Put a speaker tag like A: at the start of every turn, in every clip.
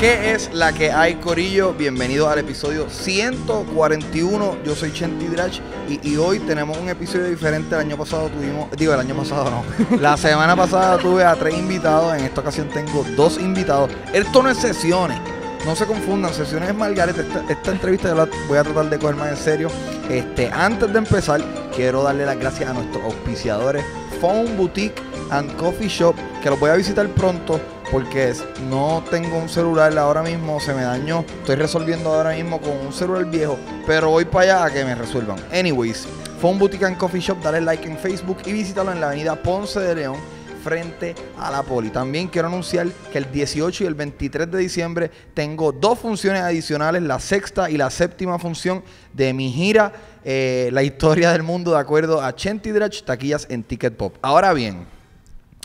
A: ¿Qué es la que hay, Corillo? Bienvenidos al episodio 141. Yo soy Chenti Drach y, hoy tenemos un episodio diferente. El año pasado tuvimos, digo, el año pasado no. La semana pasada tuve a tres invitados. En esta ocasión tengo dos invitados. Esto no es sesiones. No se confundan, sesiones es Margaret. Esta, entrevista la voy a tratar de coger más en serio. Este, antes de empezar, quiero darle las gracias a nuestros auspiciadores Phone Boutique and Coffee Shop, que los voy a visitar pronto porque no tengo un celular ahora mismo, se me dañó. Estoy resolviendo ahora mismo con un celular viejo, pero voy para allá a que me resuelvan. Anyways, Phone Boutique and Coffee Shop, dale like en Facebook y visítalo en la avenida Ponce de León frente a la poli. También quiero anunciar que el 18 y el 23 de diciembre tengo dos funciones adicionales, la sexta y la séptima función de mi gira, eh, La historia del mundo, de acuerdo a Chenti Drach, taquillas en Ticket Pop. Ahora bien,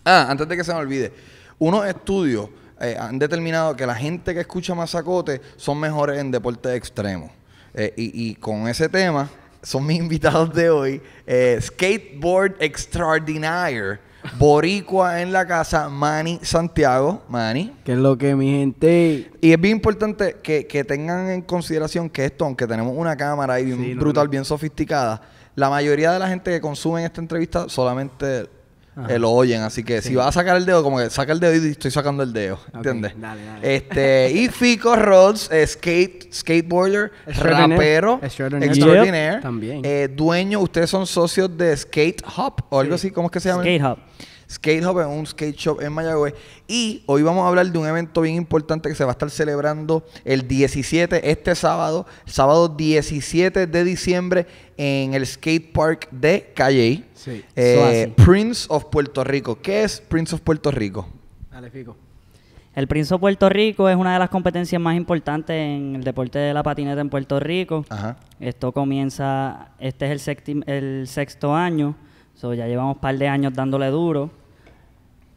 A: ah, antes de que se me olvide, unos estudios eh, han determinado que la gente que escucha Mazacote son mejores en deportes extremos. Eh, y, y con ese tema son mis invitados de hoy, eh, Skateboard Extraordinaire, Boricua en la casa, Manny Santiago. Manny.
B: ¿Qué es lo que mi gente?
A: Y es bien importante que, que tengan en consideración que esto, aunque tenemos una cámara ahí bien
B: Sí, no,
A: brutal,
B: no.
A: bien sofisticada, la mayoría de la gente que consume esta entrevista solamente. Eh, lo oyen. Así que si vas a sacar el dedo, como que saca el dedo y estoy sacando el dedo.
B: Ok,
A: ¿Entiendes?
B: dale, dale.
A: Este, y Fico Rhodes, eh, skate, skateboarder, rapero,
B: Extraordinaire. Yep. También.
A: eh, dueño, ustedes son socios de Skate Hop o algo
B: Sí.
A: así, ¿cómo es que se llama?
C: Skate Hub.
A: Skate Hub es un skate shop en Mayagüez. Y hoy vamos a hablar de un evento bien importante que se va a estar celebrando el 17, este sábado, sábado 17 de diciembre, en el skate park de Calle.
B: Sí.
A: Eh. Prince of Puerto Rico. ¿Qué es Prince of Puerto Rico?
B: Dale, Fico.
C: El Prince of Puerto Rico es una de las competencias más importantes en el deporte de la patineta en Puerto Rico.
A: Ajá.
C: Esto comienza, este es el, sexti- el sexto año, so ya llevamos un par de años dándole duro.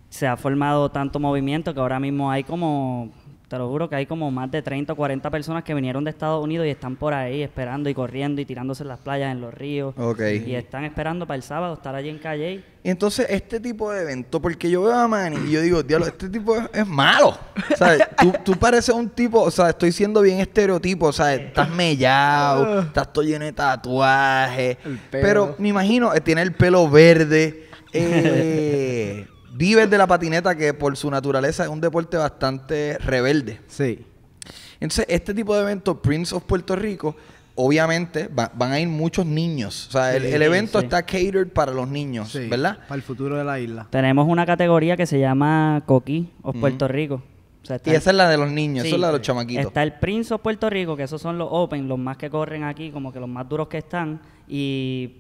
C: Se ha formado tanto movimiento que ahora mismo hay como, te lo juro que hay como más de 30 o 40 personas que vinieron de Estados Unidos y están por ahí esperando y corriendo y tirándose en las playas, en los ríos.
A: Ok.
C: Y están esperando para el sábado estar allí en Calle.
A: Y entonces, este tipo de evento, porque yo veo a Manny y yo digo, diablo, este tipo es, es malo. O sea, tú, tú pareces un tipo, o sea, estoy siendo bien estereotipo, o sea, estás mellado, estás todo lleno de tatuajes. Pero me imagino, eh, tiene el pelo verde. eh, vives de la patineta, que por su naturaleza es un deporte bastante rebelde.
B: Sí.
A: Entonces, este tipo de eventos, Prince of Puerto Rico, obviamente va- van a ir muchos niños. O sea, el,
B: Sí,
A: el evento
C: sí.
A: está catered para los niños,
B: sí.
A: ¿verdad?
B: Para el futuro de la isla.
C: Tenemos una categoría que se llama Coquí o
A: Ujú.
C: Puerto Rico. O sea,
A: Y
C: el-
A: esa es la de los niños,
C: Sí,
A: esa es la de los chamaquitos.
C: Está el Prince of Puerto Rico, que esos son los Open, los más que corren aquí, como que los más duros que están. Y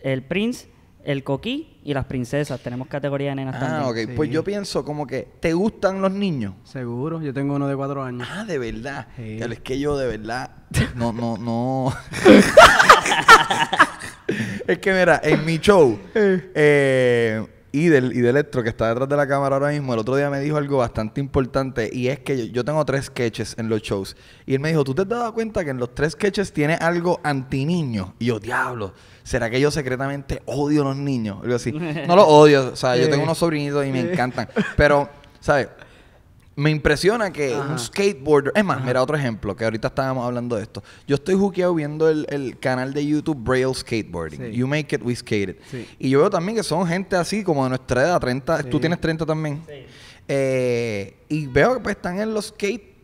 C: el Prince, el Coquí y las princesas. Tenemos categoría de nenas
A: Ah,
C: también.
A: ok.
B: Sí.
A: Pues yo pienso como que, ¿te gustan los niños?
B: Seguro. Yo tengo uno de cuatro años.
A: Ah, de verdad.
B: Sí.
A: Es que yo de verdad, no, no, no. es que mira, en mi show, eh, y del, y de Electro, que está detrás de la cámara ahora mismo, el otro día me dijo algo bastante importante y es que yo, yo tengo tres sketches en los shows. Y él me dijo, ¿tú te has dado cuenta que en los tres sketches tiene algo anti-niño? Y yo, diablo, ¿será que yo secretamente odio a los niños? Algo así. No los odio, o sea, yo tengo unos sobrinitos y me encantan. Pero, ¿sabes? Me impresiona que un skateboarder. Es más, mira otro ejemplo, que ahorita estábamos hablando de esto. Yo estoy juqueado viendo el, el canal de YouTube Braille Skateboarding.
B: Sí.
A: You Make It, We Skate It.
B: Sí.
A: Y yo veo también que son gente así, como de nuestra edad, 30.
B: Sí.
A: Tú tienes 30 también. Eh, y veo que pues están en los skate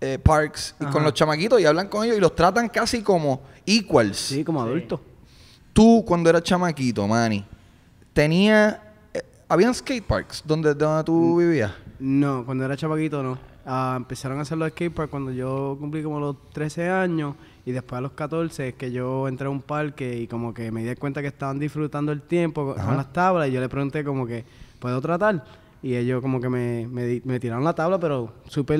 A: eh, parks y
B: Ajá.
A: con los chamaquitos y hablan con ellos y los tratan casi como equals.
B: Sí, como adulto.
A: Tú, cuando eras chamaquito, Manny, tenía. eh, ¿Habían skate parks donde, donde
B: Mm.
A: tú vivías?
B: No, cuando era chamaquito no. Ah, empezaron a hacer los skateparks cuando yo cumplí como los 13 años y después a los 14 es que yo entré a un parque y como que me di cuenta que estaban disfrutando el tiempo con-
A: Ajá.
B: con las tablas y yo le pregunté como que, ¿puedo tratar? Y ellos como que me, me, me tiraron la tabla pero súper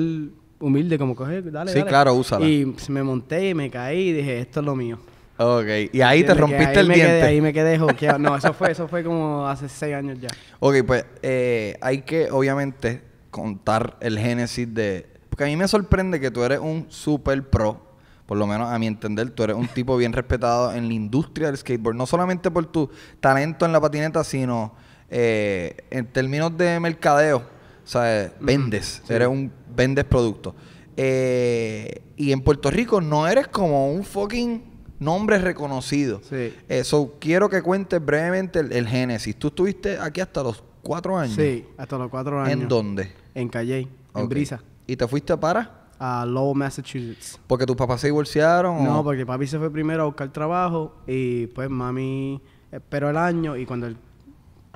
B: humilde como coge, dale,
A: Sí,
B: dale".
A: claro, úsala.
B: Y me monté y me caí y dije, esto es lo mío.
A: Ok, y ahí te rompiste
B: ahí
A: el diente.
B: Quedé, ahí me quedé joqueado. No, eso fue, eso fue como hace 6 años ya.
A: Ok, pues eh, hay que obviamente contar el génesis de... Porque a mí me sorprende que tú eres un super pro, por lo menos a mi entender, tú eres un tipo bien respetado en la industria del skateboard, no solamente por tu talento en la patineta, sino eh, en términos de mercadeo. O O sea, vendes. Eres un vendes producto. Eh, y en Puerto Rico no eres como un fucking nombre reconocido.
B: Sí.
A: Eso quiero que cuentes brevemente el, el génesis. Tú estuviste aquí hasta los cuatro años.
B: Sí, hasta los cuatro años.
A: ¿En dónde?
B: En Calle, en. Brisa,
A: ¿Y te fuiste para?
B: a Lowell, Massachusetts.
A: Porque tus papás se divorciaron.
B: No,
A: o-
B: porque papi se fue primero a buscar trabajo y pues mami esperó el año y cuando él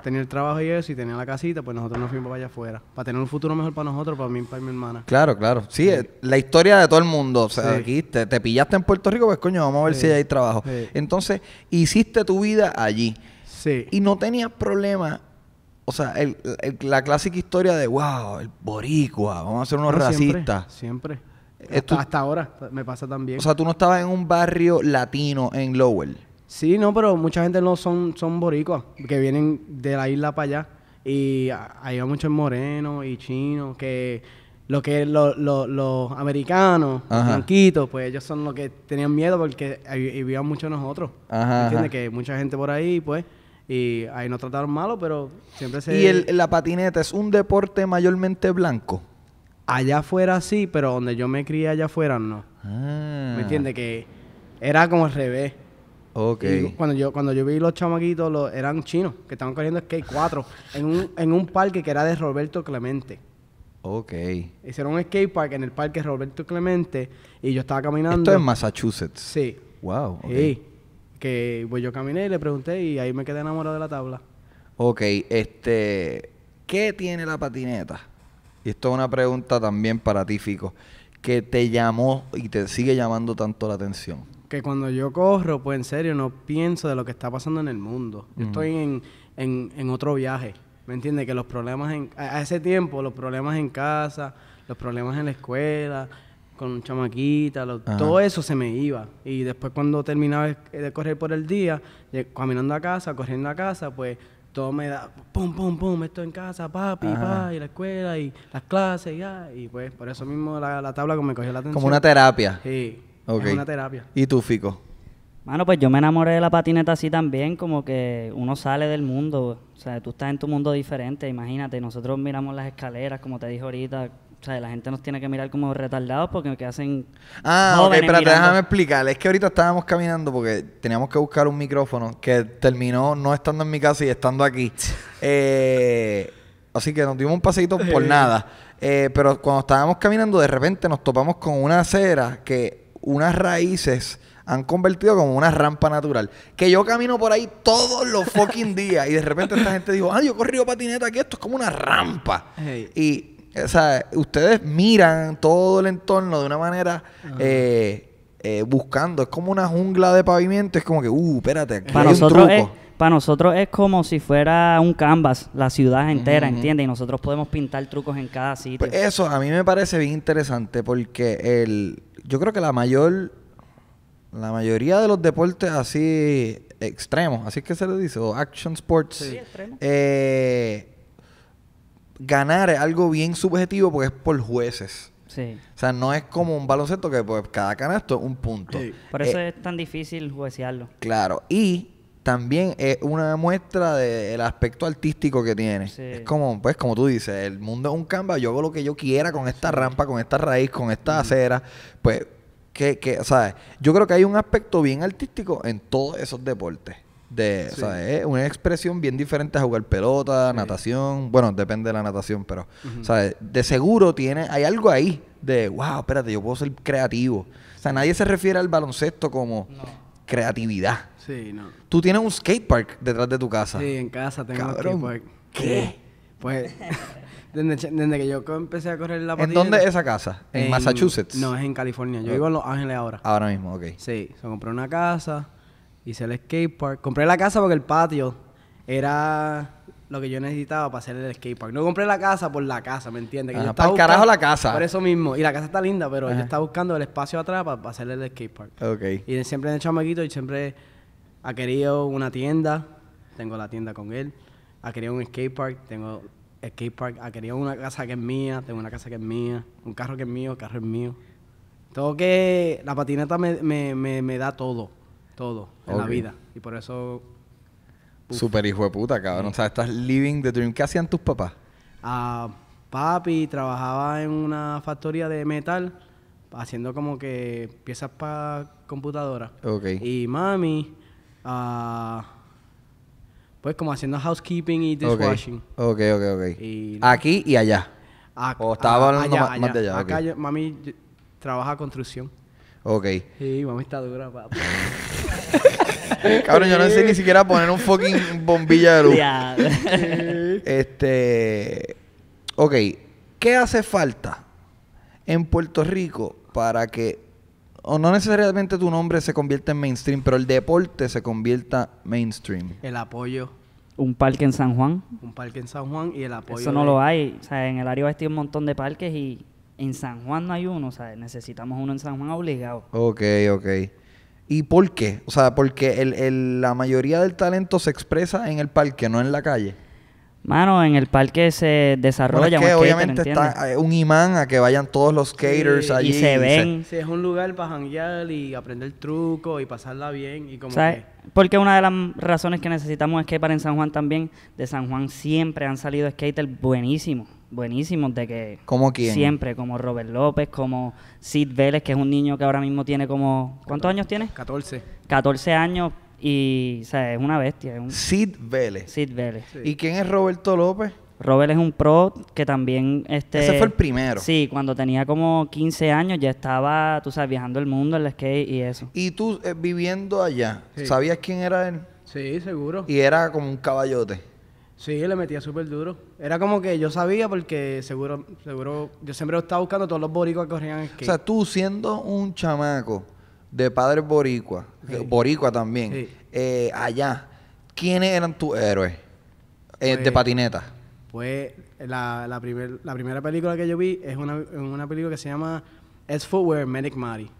B: tenía el trabajo y eso y tenía la casita, pues nosotros nos fuimos para allá afuera. Para tener un futuro mejor para nosotros, para mí y para mi hermana.
A: Claro, claro. Sí, eh, la historia de todo el mundo. O sea,
B: Sí.
A: aquí te, te pillaste en Puerto Rico, pues coño, vamos a ver
B: Sí.
A: si hay trabajo.
B: Sí.
A: Entonces, hiciste tu vida allí.
B: Sí.
A: Y no tenías problema. O sea, el- el- la clásica historia de, wow, el boricua, vamos a ser unos
B: No,
A: racistas.
B: Siempre.
A: Eh,
B: Hasta, hasta ahora me pasa también.
A: O sea, tú no estabas en un barrio latino en Lowell.
B: Sí, no, pero mucha gente no son, son boricuas, que vienen de la isla para allá. Y hay muchos morenos y chinos, que lo que lo- lo- los americanos, los blanquitos, pues ellos son los que tenían miedo porque vivían mucho nosotros.
A: Ajá,
B: ¿Entiendes?
A: ajá.
B: Que mucha gente por ahí, pues, y ahí nos trataron malo, pero siempre se...
A: Y el, la patineta es un deporte mayormente blanco.
B: Allá afuera sí, pero donde yo me crié allá afuera no.
A: Ah,
B: ¿Me entiendes? Que era como al revés.
A: Ok.
B: Y cuando yo, cuando yo vi los chamaquitos, los, eran chinos, que estaban corriendo skate 4 en un, en un parque que era de Roberto Clemente.
A: Ok.
B: Hicieron un skate park en el parque Roberto Clemente y yo estaba caminando.
A: Esto es Massachusetts.
B: Sí.
A: Wow.
B: Sí. Que pues yo caminé y le pregunté y ahí me quedé enamorado de la tabla.
A: Ok, este, ¿qué tiene la patineta? Y esto es una pregunta también para ti, Fico, que te llamó y te sigue llamando tanto la atención.
B: Que cuando yo corro, pues en serio, no pienso de lo que está pasando en el mundo. Yo estoy en, en, en otro viaje. ¿Me entiendes? Que los problemas en... A, a ese tiempo, los problemas en casa, los problemas en la escuela, con chamaquita, lo- todo eso se me iba. Y después cuando terminaba de correr por el día, caminando a casa, corriendo a casa, pues todo me da pum, pum, pum, esto en casa, papi,
A: Ajá.
B: pa, y la escuela, y las clases, y ya. Y pues por eso mismo la, la tabla como me cogió la atención.
A: Como una terapia.
B: Sí,
A: Ok.
B: es una terapia.
A: ¿Y tú, Fico?
C: Mano, pues yo me enamoré de la patineta así también, como que uno sale del mundo, o sea, tú estás en tu mundo diferente, imagínate, nosotros miramos las escaleras, como te dije ahorita, o sea, la gente nos tiene que mirar como retardados porque que hacen
A: Ah, ok, espérate,
C: mirando.
A: déjame explicar. Es que ahorita estábamos caminando porque teníamos que buscar un micrófono que terminó no estando en mi casa y estando aquí. Eh, así que nos dimos un paseíto por nada. Eh, pero cuando estábamos caminando, de repente nos topamos con una acera que unas raíces han convertido como una rampa natural. Que yo camino por ahí todos los fucking días y de repente esta gente dijo, ah, yo he corrido patineta aquí, esto es como una rampa.
B: Hey.
A: Y, o sea, ustedes miran todo el entorno de una manera eh, eh, buscando. Es como una jungla de pavimento. Es como que, uh, espérate, aquí
C: Para
A: hay un
C: nosotros,
A: truco.
C: Para nosotros es como si fuera un canvas, la ciudad entera, ¿entiendes? Y nosotros podemos pintar trucos en cada sitio.
A: Pues eso a mí me parece bien interesante porque el, yo creo que la mayor, la mayoría de los deportes así extremos, así es que se le dice, o action sports,
C: Sí, extremo.
A: eh, ganar es algo bien subjetivo porque es por jueces.
C: sí.
A: O sea, no es como un baloncesto que pues cada canasto es un punto.
B: Sí.
C: Por eso
A: Eh,
C: es tan difícil juecearlo.
A: Claro. Y también es una muestra del aspecto artístico que tiene.
C: Sí.
A: Es como, pues, como tú dices, el mundo es un canvas, yo hago lo que yo quiera con esta rampa, con esta raíz, con esta acera. Pues, que, que, sea, yo creo que hay un aspecto bien artístico en todos esos deportes. De, o
B: Sí.
A: sea, es una expresión bien diferente a jugar pelota, natación. Bueno, depende de la natación, pero, sea, de seguro tiene, hay algo ahí de, wow, espérate, yo puedo ser creativo. O sea, nadie se refiere al baloncesto como creatividad.
B: Sí, no.
A: Tú tienes un skatepark detrás de tu casa.
B: Sí, en casa tengo
A: Cabrón,
B: skate park.
A: ¿qué?
B: Pues, desde, desde que yo empecé a correr la
A: ¿En
B: patineta...
A: dónde es esa casa? ¿En, Massachusetts?
B: No, es en California. Yo vivo en Los Ángeles ahora.
A: Ahora mismo, ok.
B: Sí, se compré una casa, hice el skate park. Compré la casa porque el patio era lo que yo necesitaba para hacer el skate park. No compré la casa por la casa, ¿me entiendes? Yo estaba
A: pa'l carajo la casa.
B: Por eso mismo. Y la casa está linda, pero
A: Ajá.
B: yo estaba buscando el espacio atrás para, hacer el skate park.
A: Ok.
B: Y siempre de chamaquito y siempre ha querido una tienda, tengo la tienda con él. Ha querido un skate park, tengo skate park. Ha querido una casa que es mía, tengo una casa que es mía. Un carro que es mío, el carro es mío. Todo que la patineta me, me, me, me da todo, todo en la vida. Y por eso Uf.
A: Super hijo de puta, cabrón. O sea, estás living the dream. ¿Qué hacían tus papás?
B: ah, Papi trabajaba en una factoría de metal haciendo como que piezas para computadora.
A: Ok.
B: Y mami, ah, pues como haciendo housekeeping y dishwashing.
A: ok, ok. ok.
B: Y-
A: Aquí y allá.
B: Ah,
A: O estaba
B: ah,
A: hablando
B: allá,
A: más- más de allá,
B: Acá yo- mami yo- trabaja construcción.
A: Ok.
B: Sí, mami está dura, papi.
A: Cabrón, yo no sé ni siquiera poner un fucking bombilla de luz.
C: Ya.
A: Este. Ok. ¿Qué hace falta en Puerto Rico para que. O no necesariamente tu nombre se convierta en mainstream, pero el deporte se convierta mainstream?
B: El apoyo,
C: un parque en San Juan.
B: un parque en San Juan y el apoyo.
C: Eso no
B: de-
C: lo hay. O sea, en el área oeste hay un montón de parques y en San Juan no hay uno. O sea, necesitamos uno en San Juan obligado.
A: Ok, ok. ¿Y por qué? O sea, porque el, el- la mayoría del talento se expresa en el parque, no en la calle.
C: Mano, en el parque se
A: Bueno,
C: desarrolla
A: es que
C: un skater,
A: obviamente
C: ¿entiendes?
A: está eh, un imán a que vayan todos los skaters
B: Sí, y
A: allí.
C: se ven.
B: Sí, es un lugar para janguear y aprender truco y pasarla bien y como
C: ¿Sabes?
B: que...
C: Porque una de las razones que necesitamos skatepark en San Juan también, de San Juan siempre han salido skaters buenísimos, buenísimos, de que
A: ¿Cómo quién?
C: siempre, como Robert López, como Sid Vélez, que es un niño que ahora mismo tiene como, ¿cuántos años tiene?
B: 14.
C: 14 años y, o sea, es una bestia, es un
A: Sid Vélez.
C: Sid Vélez.
B: Sí.
A: ¿Y quién es Roberto López?
C: Robert es un pro que también, este...
A: Ese fue el primero.
C: Sí, cuando tenía como 15 años ya estaba, tú sabes, viajando el mundo, el skate y eso.
A: Y tú eh, viviendo allá,
B: Sí.
A: ¿sabías quién era él?
B: Sí, seguro.
A: Y era como un caballote.
B: Sí, le metía súper duro. Era como que yo sabía porque seguro, seguro, yo siempre estaba buscando todos los boricuas que corrían en
A: O
B: skate.
A: sea, tú siendo un chamaco de padres boricua,
B: Sí.
A: boricua también,
B: Sí.
A: eh, allá, ¿quiénes eran tus héroes eh, de
B: Pues-
A: patineta?
B: Pues la, la, primer- la primera película que yo vi es una, una película que se llama S Footwear Medic Mari.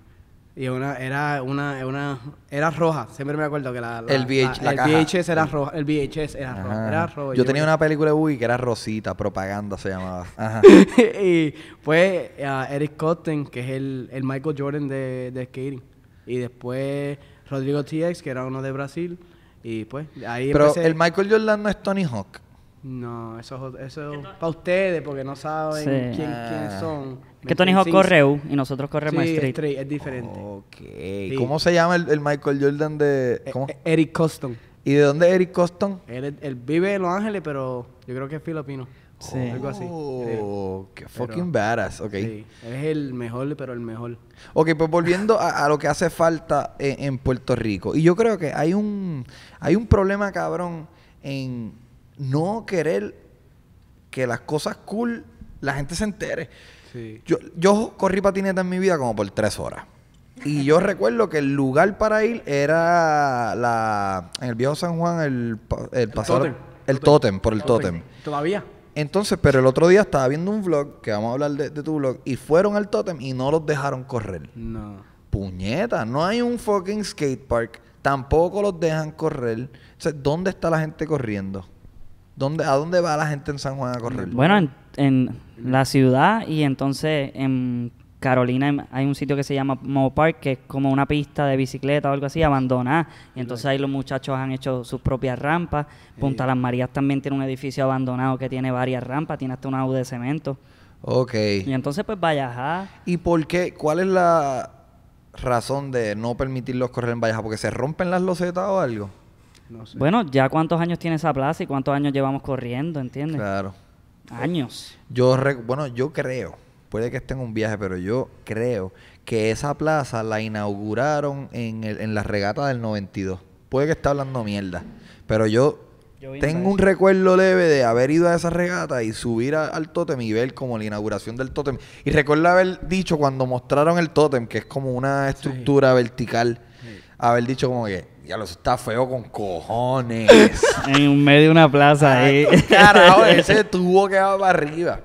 B: Y una, era una, una, era roja, siempre me acuerdo que la, la-
A: El VH, la
B: el
A: caja.
B: VHS era roja, el VHS era roja, era rojo.
A: Yo tenía una película de Wii que era Rosita, propaganda se llamaba. Ajá.
B: y pues Eric Cotton, que es el, el Michael Jordan de, de skating. Y después Rodrigo TX, que era uno de Brasil. Y pues ahí
A: Pero
B: empecé...
A: el Michael Jordan no es Tony Hawk.
B: No, eso es para ustedes, porque no saben
C: Sí.
B: quién,
A: Ah.
B: quiénes son.
C: Que Tony Hawk corre U y nosotros corremos
B: sí,
C: street.
B: street, es diferente.
A: Ok. ¿Cómo se llama el, el Michael Jordan de...?
B: Eh,
A: ¿Cómo?
B: eh, Eric Coston.
A: ¿Y de dónde es Eric Coston?
B: Él, él vive en Los Ángeles, pero yo creo que es filipino.
C: Sí.
B: Algo así.
A: Oh, qué
B: Pero-
A: fucking badass. Ok.
B: Sí, es el mejor, pero el mejor.
A: Ok, pues volviendo a, a lo que hace falta en, en Puerto Rico. Y yo creo que hay un, hay un problema, cabrón, en no querer que las cosas cool la gente se entere.
B: Sí.
A: Yo, yo corrí patineta en mi vida como por tres horas. Y yo recuerdo que el lugar para ir era la en el viejo San Juan, el, pa- el, pasar-
B: tótem.
A: el tótem, por el tótem.
B: ¿Todavía?
A: Entonces, pero el otro día estaba viendo un vlog, que vamos a hablar de, de tu vlog, y fueron al tótem y no los dejaron correr.
B: No.
A: Puñeta, no hay un fucking skate park, tampoco los dejan correr. O sea, ¿dónde está la gente corriendo? ¿Dónde, ¿A dónde va la gente en San Juan a correr?
C: Bueno, en, en la ciudad y entonces en Carolina em- hay un sitio que se llama Mo Park, que es como una pista de bicicleta o algo así, abandonada. Y entonces ahí los muchachos han hecho sus propias rampas. Punta Las Marías también tiene un edificio abandonado que tiene varias rampas, tiene hasta una U de cemento.
A: Ok.
C: Y entonces pues vaya,
A: ¿Y por qué? ¿Cuál es la razón de no permitirlos correr en Valleja? ¿Porque se rompen las losetas o algo?
B: No sé.
C: Bueno, ya cuántos años tiene esa plaza y cuántos años llevamos corriendo, ¿entiendes?
A: Claro.
C: Años.
A: Yo, re- bueno, yo creo, puede que esté en un viaje, pero yo creo que esa plaza la inauguraron en, el- en la regata del 92. Puede que esté hablando mierda, pero yo, tengo
C: un
A: recuerdo leve de haber ido a esa regata y subir a- al tótem y ver como la inauguración del tótem. Y recuerdo haber dicho cuando mostraron el tótem, que es como una estructura vertical, haber dicho como que, ya lo está feo con cojones.
C: En medio de una plaza ahí.
A: Carajo, ese tubo que va para arriba.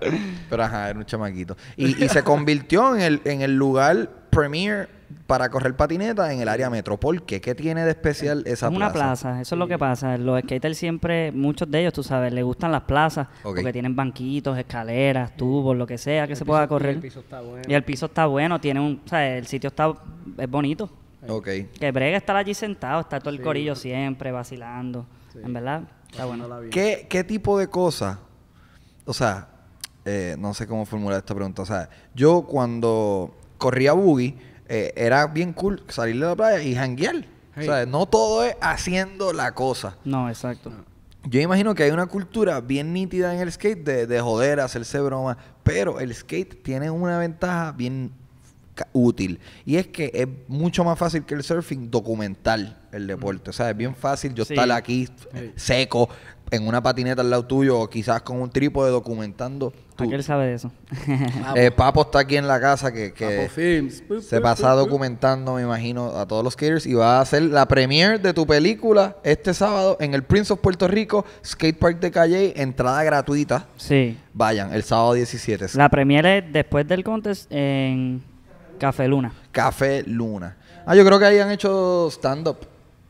A: Pero ajá, era un chamaquito. Y, y se convirtió en el, en el lugar premier para correr patineta en el área metro. ¿Por qué? ¿Qué tiene de especial esa
C: es una
A: plaza?
C: plaza, eso es lo que pasa. Los skaters siempre, muchos de ellos, tú sabes, les gustan las plazas porque tienen banquitos, escaleras, tubos, lo que sea que se pueda
B: Y
C: correr.
B: el piso está bueno.
C: Y el piso está bueno, tiene un, o sea, el sitio está es bonito.
A: Ok.
C: Que brega estar allí sentado, está todo el corillo siempre vacilando. En verdad, está bueno.
A: ¿Qué, ¿Qué tipo de cosas? O sea, eh, no sé cómo formular esta pregunta. O sea, yo cuando corría boogie, eh, era bien cool salir de la playa y janguear. O sea, no todo es haciendo la cosa.
C: No, exacto.
A: Yo imagino que hay una cultura bien nítida en el skate de, de joder, hacerse broma, pero el skate tiene una ventaja bien útil y es que es mucho más fácil que el surfing documentar el deporte. O sea, es bien fácil yo
C: Sí.
A: estar aquí seco en una patineta al lado tuyo o quizás con un trípode documentando. tu-
C: Aquel sabe de eso.
A: Eh, Papo está aquí en la casa que, que
B: Papo Films.
A: se pasa documentando, me imagino, a todos los skaters y va a hacer la premiere de tu película este sábado en el Prince of Puerto Rico, Skate Park de Calle, entrada gratuita.
C: sí.
A: Vayan, el sábado 17.
C: La premiere es después del contest en Café Luna.
A: Café Luna. Ah, yo creo que ahí han hecho stand-up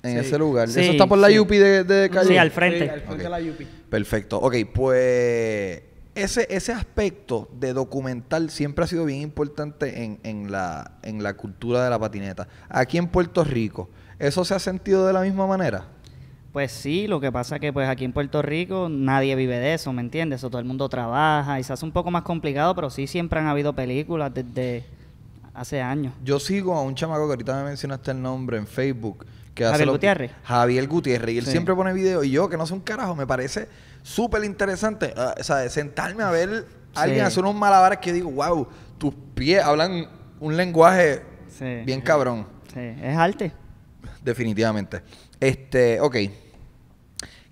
A: en
B: Sí.
A: ese lugar.
C: Sí,
A: Eso está por la
C: sí.
A: Yupi de, de Calle.
C: Sí, al frente.
B: Sí, al frente de la Yupi.
A: Perfecto. Ok, pues ese, ese aspecto de documental siempre ha sido bien importante en, en, la, en la cultura de la patineta. Aquí en Puerto Rico, ¿eso se ha sentido de la misma manera?
C: Pues sí, lo que pasa que pues aquí en Puerto Rico nadie vive de eso, ¿me entiendes? O todo el mundo trabaja y se hace un poco más complicado, pero sí siempre han habido películas desde hace años.
A: Yo sigo a un chamaco que ahorita me mencionaste el nombre en Facebook. Que hace
C: Javier
A: los-
C: Gutiérrez.
A: Javier Gutiérrez. Y él
C: Sí.
A: siempre pone videos. Y yo, que no sé un carajo, me parece súper interesante. ah, o sea, sentarme a ver a alguien
C: Sí.
A: hacer unos malabares que digo, wow, tus pies hablan un lenguaje
C: Sí.
A: bien cabrón.
C: Sí, es arte.
A: Definitivamente. Este, ok.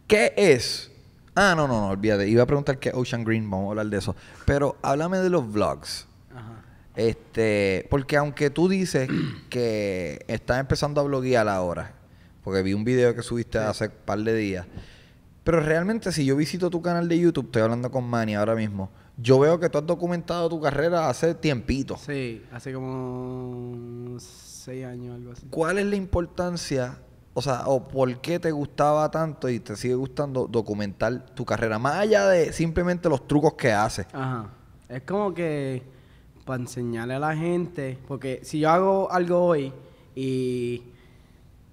A: ¿Qué es? Ah, no, no, no, olvídate. Iba a preguntar qué es Ocean Green, vamos a hablar de eso. Pero háblame de los vlogs. Este, porque aunque tú dices que estás empezando a bloguear ahora, porque vi un video que subiste hace un par de días, pero realmente si yo visito tu canal de YouTube, estoy hablando con Manny ahora mismo, yo veo que tú has documentado tu carrera hace tiempito.
B: Sí, hace como seis años, algo así.
A: ¿Cuál es la importancia, o sea, o por qué te gustaba tanto y te sigue gustando documentar tu carrera, más allá de simplemente los trucos que haces?
B: Ajá. Es como que para enseñarle a la gente, porque si yo hago algo hoy y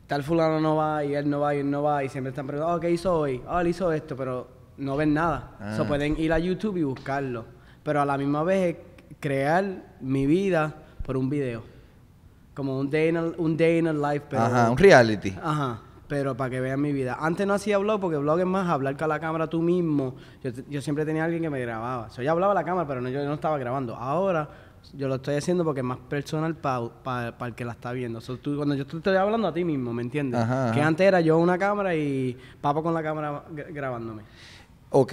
B: tal fulano no va y él no va y él no va y siempre están preguntando, oh, ¿qué hizo hoy? Oh, él hizo esto, pero no ven nada.
A: Ah.
B: So, pueden ir a YouTube y buscarlo. Pero a la misma vez crear mi vida por un video. Como un day in a, un day in a life, pero...
A: Ajá, un reality.
B: Ajá, pero para que vean mi vida. Antes no hacía blog porque blog es más hablar con la cámara tú mismo. Yo, yo siempre tenía alguien que me grababa. O sea, yo hablaba a la cámara, pero no, yo no estaba grabando. Ahora yo lo estoy haciendo porque es más personal para el que la está viendo. So, tú- cuando yo te estoy hablando a ti mismo, ¿me entiendes?
A: Ajá,
B: Que antes era yo una cámara y papo con la cámara gra- grabándome.
A: Ok,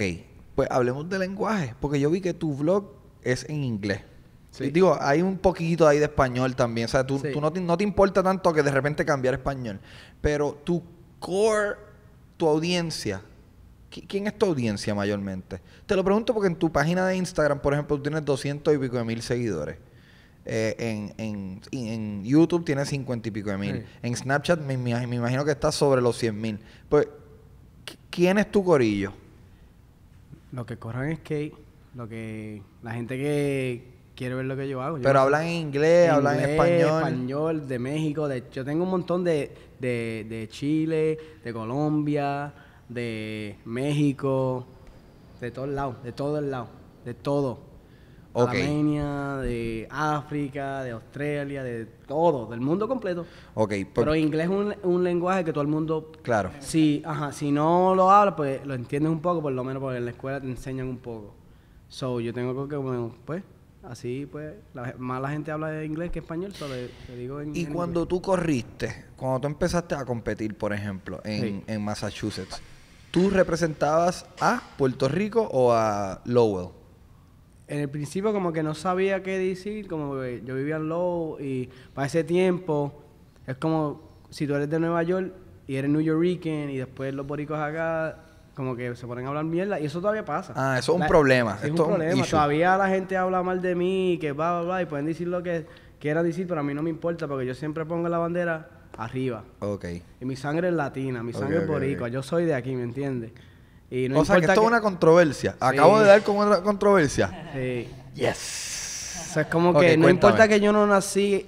A: pues hablemos de lenguaje, porque yo vi que tu vlog es en inglés.
B: Sí.
A: Y digo, hay un poquito ahí de español también. O sea, tú,
B: Sí.
A: tú no, te, no te importa tanto que de repente cambiar español. Pero tu core, tu audiencia, ¿qui- ¿quién es tu audiencia mayormente? Te lo pregunto porque en tu página de Instagram, por ejemplo, tú tienes 200 y pico de mil seguidores. Eh, en, en, en YouTube tienes 50 y pico de mil.
B: Sí.
A: En Snapchat me, me- me imagino que estás sobre los 100 mil. Pues, ¿qui- ¿quién es tu corillo?
B: Lo que corran skate, lo que la gente que quiere ver lo que yo hago.
A: Pero hablan en inglés, hablan en español.
B: español, de México. De, yo tengo un montón de, de, de Chile, de Colombia, de México, de todos lados, de todos lados, de todo. Armenia, de África, de Australia, de todo, del mundo completo.
A: Ok,
B: Pero inglés es un, un lenguaje que todo el mundo
A: claro.
B: si, ajá, si no lo hablas, pues lo entiendes un poco, por lo menos porque en la escuela te enseñan un poco. So, yo tengo que, como, pues, así, pues, la- más la gente habla de inglés que español, solo le, le digo en
A: Y
B: en
A: cuando
B: inglés.
A: tú corriste, cuando tú empezaste a competir, por ejemplo, en,
B: Sí.
A: en Massachusetts, ¿tú representabas a Puerto Rico o a Lowell?
B: En el principio como que no sabía qué decir, como que yo vivía en Low y para ese tiempo es como si tú eres de Nueva York y eres New Yorker y después los boricos acá como que se ponen a hablar mierda y eso todavía pasa.
A: Ah, eso es un
B: La-
A: problema,
B: Es
A: esto
B: un
A: es un
B: problema. Todavía la gente habla mal de mí, que bla, bla, bla, y pueden decir lo que quieran decir, pero a mí no me importa porque yo siempre pongo la bandera arriba.
A: Ok.
B: Y mi sangre es latina, mi
A: Ok,
B: ok, es boricua, yo soy de aquí, ¿me entiendes? Y no
A: o sea, que esto es una controversia. Acabo de dar con otra controversia.
B: Sí.
A: Yes.
B: O sea, es como que no
A: cuéntame.
B: importa que yo no nací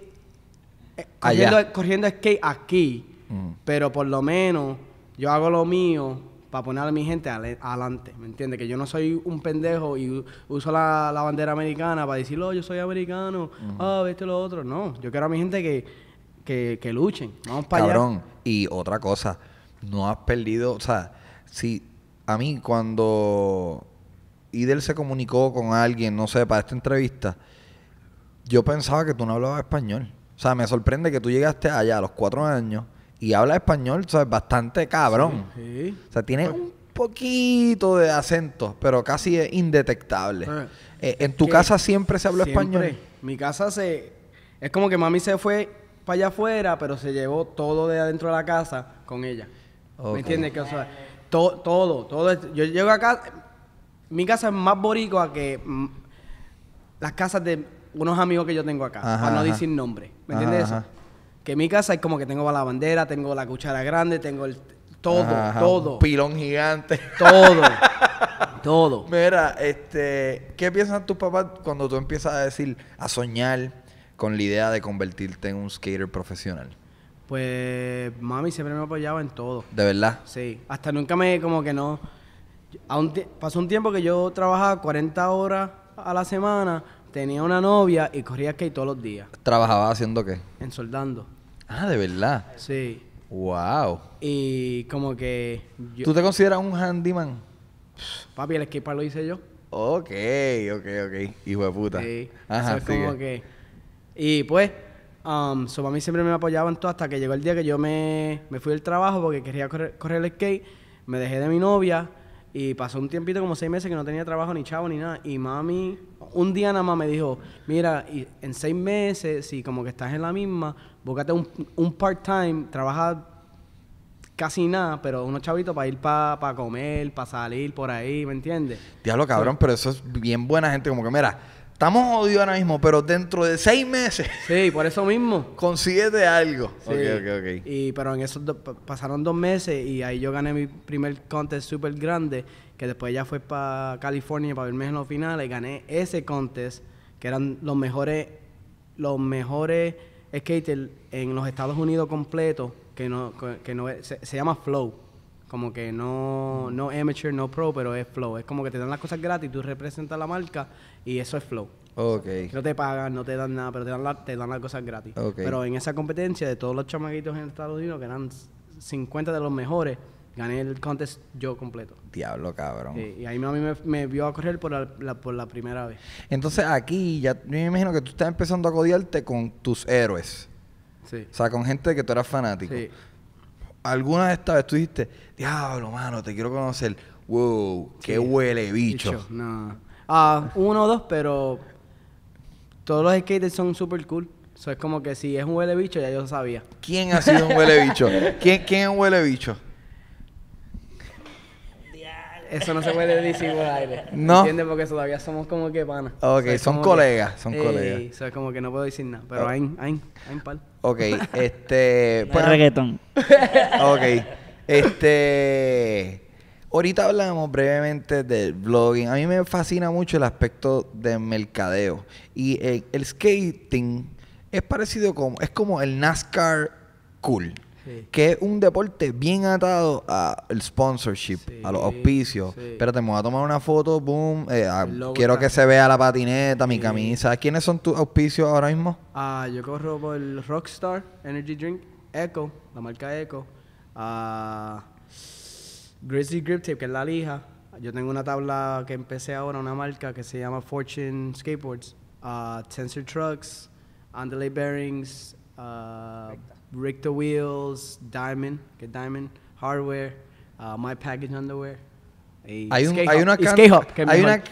B: eh,
A: Allá.
B: corriendo, corriendo skate aquí,
A: Mm.
B: pero por lo menos yo hago lo mío para poner a mi gente adelante, ¿me entiendes? Que yo no soy un pendejo y uso la, la bandera americana para decir, oh, yo soy americano, ah, esto y lo otro. No, yo quiero a mi gente que, que, que luchen. Vamos para allá.
A: Cabrón. Y otra cosa, no has perdido, o sea, si a mí cuando Idel se comunicó con alguien, no sé, para esta entrevista, yo pensaba que tú no hablabas español. O sea, me sorprende que tú llegaste allá a los cuatro años y hablas español, ¿sabes? Bastante cabrón.
B: Sí.
A: O sea, tiene un poquito de acento, pero casi es indetectable.
B: Eh,
A: Eh, ¿En tu casa siempre se habló
B: Siempre.
A: español?
B: Mi casa se... Es como que mami se fue para allá afuera, pero se llevó todo de adentro de la casa con ella. ¿Me entiendes? Que, o sea, to- todo, todo. Yo llego acá... Mi casa es más boricua que mm, las casas de unos amigos que yo tengo acá.
A: Ajá,
B: para no decir nombre. ¿Me entiendes
A: ajá.
B: eso? Que en mi casa es como que tengo la bandera, tengo la cuchara grande, tengo el... Todo,
A: Ajá, ajá,
B: todo.
A: Un pilón gigante.
B: Todo. todo.
A: Mira, este, ¿qué piensan tus papás cuando tú empiezas a decir, a soñar con la idea de convertirte en un skater profesional?
B: Pues mami siempre me apoyaba en todo.
A: De verdad.
B: Sí, hasta nunca me, como que no. un pasó un tiempo que yo trabajaba 40 horas a la semana, tenía una novia y corría skate todos los días,
A: ¿Trabajabas haciendo qué?
B: en soldando.
A: Ah, de verdad.
B: Sí.
A: Wow.
B: Y como que. Yo,
A: ¿Tú te consideras un handyman?
B: Papi, el skatepark lo hice yo.
A: Ok, ok, ok. Hijo de puta.
B: Sí.
A: Ajá,
B: Eso es como que. Y pues, um, so, mami siempre me apoyaba en todo hasta que llegó el día que yo me, me fui del trabajo porque quería correr, correr el skate. Me dejé de mi novia y pasó un tiempito, como seis meses, que no tenía trabajo ni chavo ni nada. Y mami, un día nada más me dijo: Mira, y en seis meses, si como que estás en la misma, búscate un, un part-time, trabaja casi nada, pero unos chavitos para ir para comer, para salir por ahí, ¿me entiendes?
A: Diablo, cabrón, pero eso es bien buena gente. Como que, mira, estamos jodidos ahora mismo, pero dentro de seis meses
B: Sí, por eso mismo.
A: consíguete algo.
B: Sí.
A: Ok, ok, ok.
B: Y, pero en esos do- pa- pasaron dos meses y ahí yo gané mi primer contest súper grande, que después ya fue para California para verme en los finales. Gané ese contest, que eran los mejores, los mejores skaters en los Estados Unidos completos, que no, que- no se llama Flow. Como que no, no amateur, no pro, pero es flow. Es como que te dan las cosas gratis, tú representas la marca y eso es flow.
A: Ok.
B: No te pagan, no te dan nada, pero te dan, la- te dan las cosas gratis.
A: Ok.
B: Pero en esa competencia de todos los chamaquitos en Estados Unidos, que eran 50 de los mejores, gané el contest yo completo.
A: Diablo, cabrón.
B: Sí, y ahí mami me, me vio a correr por la, la- por la primera vez.
A: Entonces aquí ya me imagino que tú estás empezando a codiarte con tus héroes.
B: Sí.
A: O sea, con gente que tú eras fanático.
B: Sí.
A: Alguna de estas vez tú dijiste, diablo, mano, te quiero conocer. Wow, qué
B: Sí.
A: huele bicho.
B: Bicho, No. Ah, uno o dos, pero todos los skaters son super cool. Eso es como que si es un huele bicho, ya yo sabía.
A: ¿Quién ha sido un huele bicho? ¿Quién, ¿Quién es un huele bicho?
B: Eso no se puede decir por aire.
A: No.
B: ¿Entiendes? Porque todavía somos como que panas.
A: Ok, son
B: que-
A: colegas, son
B: Ey,
A: colegas.
B: so, es como que no puedo decir nada. Pero hay, hay, hay un par.
A: Ok, este.
C: Pues reggaetón.
A: Ok. Este. Ahorita hablamos brevemente del vlogging. A mí me fascina mucho el aspecto del mercadeo. Y el skating es parecido como. Es como el NASCAR cool.
B: Sí.
A: Que es un deporte bien atado al sponsorship,
B: Sí,
A: a los auspicios.
B: sí.
A: Espérate, me voy a tomar una foto, boom. eh, ah, quiero que se vea la patineta, mi camisa. ¿Quiénes son tus auspicios ahora mismo?
B: Ah, yo corro por el Rockstar Energy Drink, Echo, la marca Echo. Ah, Grizzly Grip Tape, que es la lija. Yo tengo una tabla que empecé ahora, una marca que se llama Fortune Skateboards. Ah, Tensor Trucks, Underlay Bearings, ah, Richter Wheels, Diamond, que Diamond Hardware, ah, My Package Underwear. y
A: Hay un-
B: Skate
A: hay
B: Hub,
A: una
B: y Skate Hub, que
A: hay
B: mejor.
A: una-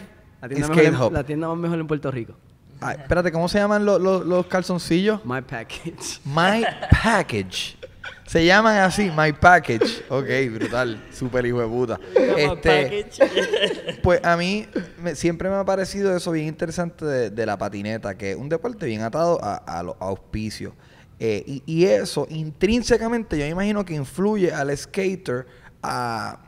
B: la tienda,
A: Skate
B: mejor en-
A: Hub.
B: la tienda más mejor en Puerto Rico.
A: Ay, espérate, ¿cómo se llaman los, los, los calzoncillos?
B: My Package.
A: My Package. Se llaman así, My Package. Ok, brutal. Súper hijo de puta. Este, pues a mí me- siempre me ha parecido eso bien interesante de, de la patineta, que es un deporte bien atado a, a los auspicios. Eh, y, y eso intrínsecamente yo me imagino que influye al skater a,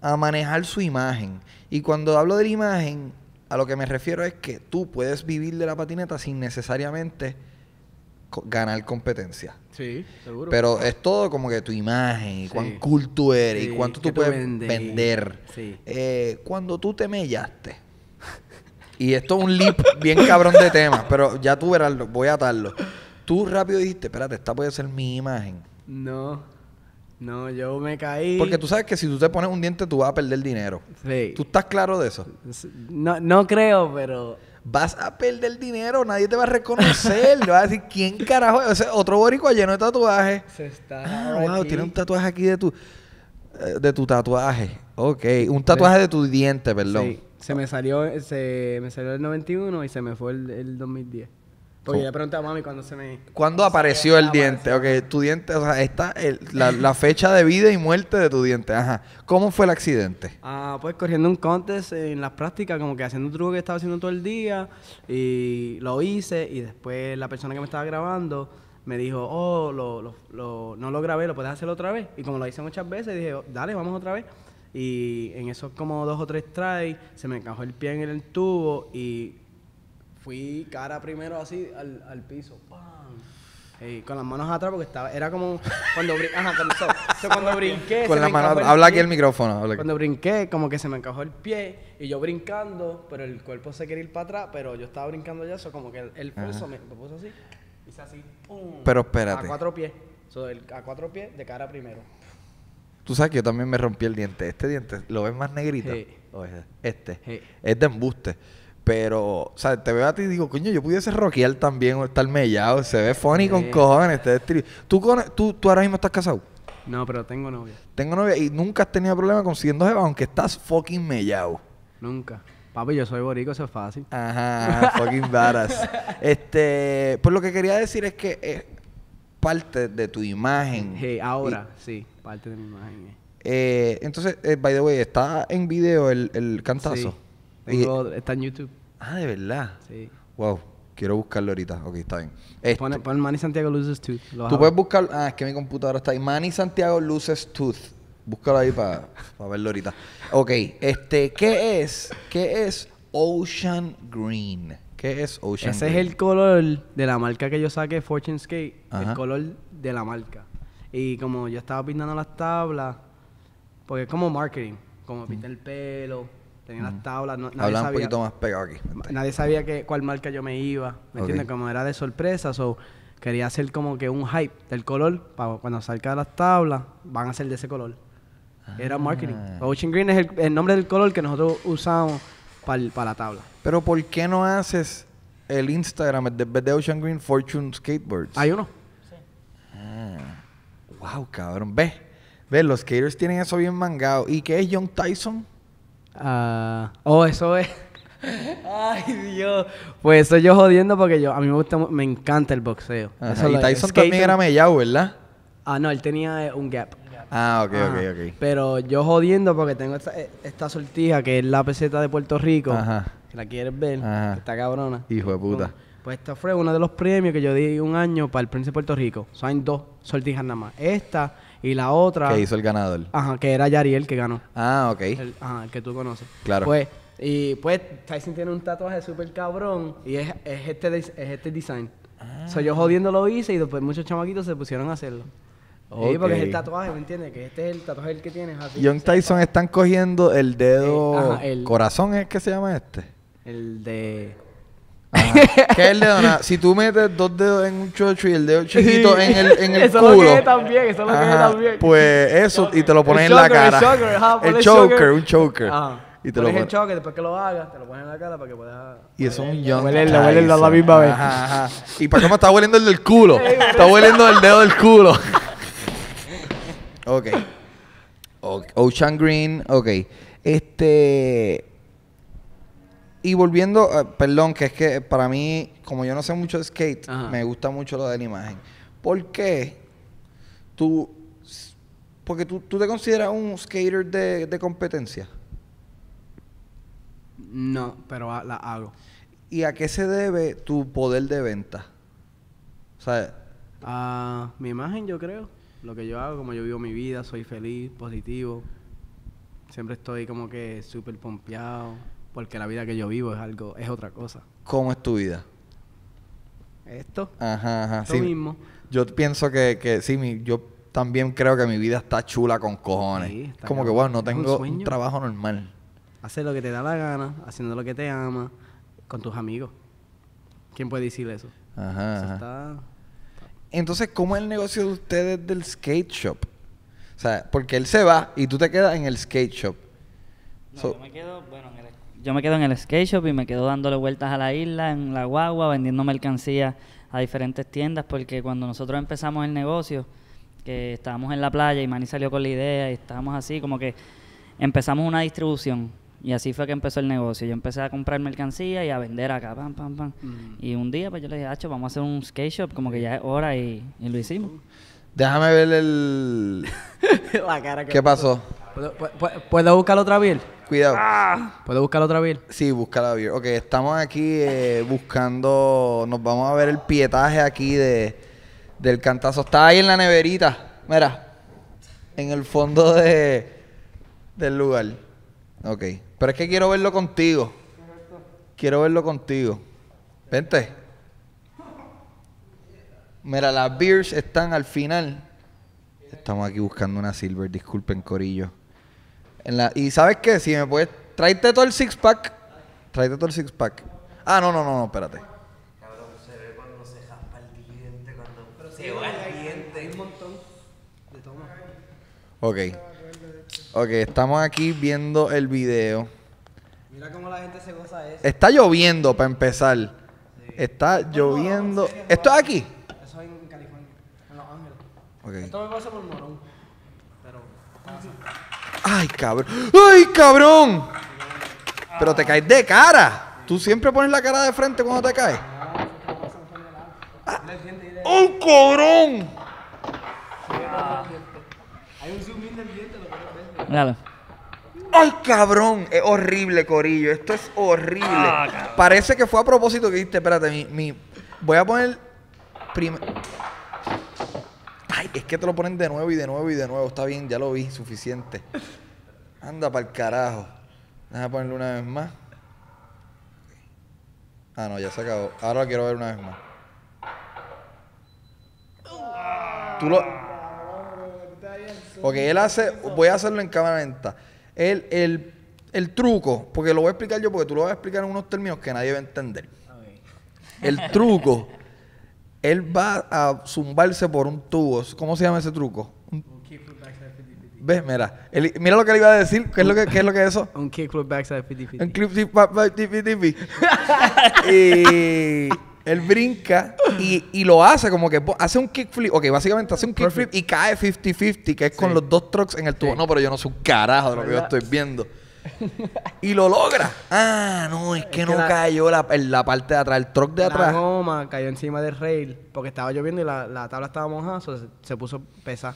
A: a manejar su imagen. Y cuando hablo de la imagen, a lo que me refiero es que tú puedes vivir de la patineta sin necesariamente ganar competencia.
B: Sí, seguro.
A: Pero es todo como que tu imagen y
B: Sí.
A: cuán cool tú eres y cuánto tú puedes vender.
B: Sí.
A: Eh, cuando tú te mellaste, y esto es un leap bien cabrón de temas, pero ya tú verás, lo- voy a atarlo. Tú rápido dijiste, espérate, esta puede ser mi imagen.
B: No. No, yo me caí.
A: Porque tú sabes que si tú te pones un diente, tú vas a perder dinero.
B: Sí.
A: ¿Tú estás claro de eso?
B: No, no creo, pero.
A: Vas a perder dinero, nadie te va a reconocer. Le vas a decir, ¿quién carajo? O sea, otro boricua lleno de tatuajes.
B: Se está.
A: Ah, wow, tiene un tatuaje aquí de tu eh, de tu tatuaje. Ok, un tatuaje de tu diente, perdón.
B: Sí, se me salió, se me salió el 91 y se me fue el, el 2010. Porque yo le pregunté a mami cuando se me...
A: ¿Cuándo apareció el diente? Ok, tu diente, o sea, está el- la, la fecha de vida y muerte de tu diente. Ajá. ¿Cómo fue el accidente?
B: Ah, pues corriendo un contest en las prácticas, como que haciendo un truco que estaba haciendo todo el día y lo hice y después la persona que me estaba grabando me dijo, oh, lo, lo- lo- no lo grabé, lo puedes hacer otra vez. Y como lo hice muchas veces, dije, "Oh, dale, vamos otra vez. Y en esos como dos o tres tries se me encajó el pie en el tubo y fui cara primero así al, al piso. ¡Pam! Con las manos atrás porque estaba, era como cuando, brin- ajá, cuando, so- so cuando brinqué.
A: Con Habla aquí el micrófono. habla aquí.
B: Cuando brinqué, como que se me encajó el pie y yo brincando, pero el cuerpo se quería ir para atrás, pero yo estaba brincando ya, eso como que el, el pulso me, me puso así, hice así, ¡pum!
A: Pero espérate.
B: A cuatro pies, So, el- a cuatro pies de cara primero.
A: Tú sabes que yo también me rompí el diente. Este diente, ¿lo ves más negrito?
B: Sí.
A: ¿O es Este.
B: Sí.
A: Es de embuste. Pero, o sea, te veo a ti y digo, coño, yo pudiese rockear también o estar mellado. Se ve funny con cojones. te ¿Tú, con- tú, tú ahora mismo estás casado.
B: No, pero tengo novia.
A: Tengo novia y nunca has tenido problema consiguiendo jeva, aunque estás fucking mellado.
B: Nunca. Papi, yo soy borico, eso es fácil.
A: Ajá, fucking badass. Este, pues lo que quería decir es que es parte de tu imagen.
B: Sí, ahora, sí, parte de mi imagen. eh.
A: Eh, entonces, eh, by the way, está en video el, el cantazo.
B: Sí.
A: Y-
B: Tengo, está en YouTube.
A: ah, de verdad.
B: Sí.
A: Wow, quiero buscarlo ahorita. Ok, está bien. Este,
B: Pon, pon Manny Santiago Loses Tooth.
A: tú puedes buscar. Ah, es que mi computadora está ahí. Manny Santiago Luces Tooth. Búscalo ahí para verlo ahorita. Ok, este, ¿qué es? ¿Qué es Ocean Green? ¿Qué es Ocean
B: Ese es
A: Green?
B: el color de la marca que yo saqué, Fortune Skate.
A: Ajá.
B: El color de la marca. Y como yo estaba pintando las tablas, porque es como marketing, como pinté el pelo, tenía las tablas, no, nadie
A: Habla un
B: sabía,
A: poquito más pegado aquí. vente.
B: nadie sabía que, cuál marca yo me iba, ¿me entiendes? Como era de sorpresa, so, quería hacer como que un hype del color, para cuando salga las tablas, van a ser de ese color. Era marketing.
A: Ah.
B: Ocean Green es el, el nombre del color que nosotros usamos para la tabla.
A: Pero ¿por qué no haces el Instagram en vez de Ocean Green Fortune Skateboards?
B: Hay uno.
A: Wow, cabrón. Ve, ve, los skaters tienen eso bien mangado. ¿Y qué es Young Tyson?
B: Ah, oh, eso es. Ay, Dios. Pues eso yo jodiendo porque yo a mí me gusta me encanta el boxeo.
A: Ajá,
B: Eso
A: Y
B: lo-
A: Tyson también era mellado, ¿verdad?
B: Ah, no, él tenía eh, un gap.
A: Ah, ok,
B: Ajá.
A: ok, ok.
B: Pero yo jodiendo porque tengo esta, eh, esta sortija que es la peseta de Puerto Rico.
A: Ajá.
B: Si la quieres ver,
A: Ajá.
B: que está cabrona.
A: Hijo de puta.
B: Bueno, Pues esta fue uno de los premios que yo di un año para el Príncipe de Puerto Rico. Son dos sortijas nada más. Esta y la otra.
A: ¿Qué hizo el ganador?
B: Ajá, que era Yariel que ganó.
A: Ah, ok.
B: El, ajá, el que tú conoces.
A: Claro.
B: Pues, y pues Tyson tiene un tatuaje súper cabrón y es, es, este, es este design.
A: Ah.
B: So, yo jodiendo lo hice y después muchos chamaquitos se pusieron a hacerlo. Sí, porque es el tatuaje, ¿me entiendes? Que este es el tatuaje el que tienes así.
A: Young Tyson están cogiendo el dedo...
B: Eh, ajá, el-
A: ¿Corazón es que se llama este?
B: El de...
A: ¿Qué es el dedo? Nada, Si tú metes dos dedos en un chocho y el dedo chiquito en el, en el
B: Eso
A: culo...
B: es lo que también, eso es lo que también.
A: Pues eso, y te lo pones
B: El
A: en la
B: choker, el
A: cara.
B: choker, ajá,
A: el choker, un choker.
B: Ajá.
A: Y te lo
B: Pones el choker, después que lo hagas, te lo pones en la cara para que puedas...
A: Y eso es un Young
B: Huele- le huele la misma vez.
A: Ajá, ajá. ¿Y para qué me está hueliendo el del culo? está hueliendo el dedo del culo. Ok. Ocean Green, ok. Este... Y volviendo, eh, perdón, que es que para mí, como yo no sé mucho de skate,
B: Ajá.
A: me gusta mucho lo de la imagen. ¿Por qué tú... Porque tú, tú te consideras un skater de, de competencia.
B: No, pero la hago.
A: ¿Y a qué se debe tu poder de venta? O sea,
B: Ah, mi imagen, yo creo. Lo que yo hago, como yo vivo mi vida, soy feliz, positivo. Siempre estoy como que súper pompeado. Porque la vida que yo vivo es algo, es otra cosa.
A: ¿cómo es tu vida?
B: Esto,
A: Ajá, ajá.
B: esto
A: Sí.
B: mismo.
A: Yo pienso que, que sí, mi, yo también creo que mi vida está chula con cojones.
B: Sí, está
A: Como que, bueno, no
B: un
A: tengo un, trabajo normal.
B: Hacer lo que te da la gana, haciendo lo que te ama, con tus amigos. ¿Quién puede decir eso?
A: Ajá,
B: Eso
A: ajá.
B: está...
A: Entonces, ¿cómo es el negocio de ustedes del skate shop? O sea, porque él se va y tú te quedas en el skate shop.
C: No,
A: So-
C: yo, me quedo, bueno, en yo me quedo en el skate shop y me quedo dándole vueltas a la isla, en la guagua, vendiendo mercancía a diferentes tiendas, porque cuando nosotros empezamos el negocio, que estábamos en la playa y Manny salió con la idea y estábamos así, como que empezamos una distribución. Y así fue que empezó el negocio. Yo empecé a comprar mercancía y a vender acá, pam, pam, pam.
B: Mm.
C: Y un día, pues yo le dije, Hacho, vamos a hacer un skate shop, como que ya es hora, y, y lo hicimos.
A: Déjame ver el...
B: la cara que
A: ¿Qué pasó?
B: ¿Puedo, pu- pu- ¿Puedo buscar otra biel?
A: Cuidado.
B: ¿Puedo buscar otra biel?
A: Sí, busca la beer. Ok, estamos aquí eh, buscando... Nos vamos a ver el pietaje aquí de, del cantazo. Está ahí en la neverita. Mira. En el fondo de, del lugar. Ok. Pero es que quiero verlo contigo. Quiero verlo contigo. Vente. Mira, las beers están al final. Estamos aquí buscando una silver. Disculpen, Corillo. En la, y sabes qué, si me puedes, tráete todo el six pack. Tráete todo el six pack. Ah, no, no, no, no, espérate. Ok. Ok, estamos aquí viendo el video.
B: Mira cómo la gente se goza eso.
A: Está lloviendo para empezar. Está lloviendo. ¿Esto es aquí?
B: Eso en California, en Los Ángeles.
A: Ok.
B: Esto me pasa por morón. Pero
A: ¡Ay, cabrón! ¡Ay, cabrón! Pero te caes de cara. Tú siempre pones la cara de frente cuando te caes. ¡Oh, cabrón!
B: hay un zoom in del diente, lo puedes ver.
C: Míralo.
A: ¡Ay, cabrón! Es horrible, Corillo. Esto es horrible. Parece que fue a propósito que dijiste, espérate, mi, mi- voy a poner prim- Ay, es que te lo ponen de nuevo y de nuevo y de nuevo. Está bien, ya lo vi, suficiente. Anda para el carajo. Déjame ponerlo una vez más. Ah, no, ya se acabó. Ahora lo quiero ver una vez más. Tú lo... Ok, él hace... Voy a hacerlo en cámara lenta. El, el, el truco, porque lo voy a explicar yo, porque tú lo vas a explicar en unos términos que nadie va a entender. El truco, él va a zumbarse por un tubo. ¿Cómo se llama ese truco? ¿Ves? Mira. Mira lo que le iba a decir. ¿Qué es lo que, qué es lo que es eso?
B: Un kickflip backside 50-50.
A: Un pa- tipi, tipi. y él brinca y, y lo hace como que hace un kickflip. Ok, básicamente hace un kickflip y cae 50-50, que es con los dos trucks en el tubo.
B: Sí.
A: No, pero yo no soy un carajo de lo que yo estoy viendo. y lo logra. Ah, no, es que
B: Es
A: no
B: que la-
A: cayó la, en la parte de atrás, el truck de
B: La
A: atrás.
B: goma cayó encima del rail porque estaba lloviendo y la, la tabla estaba mojada, so se, se puso pesada.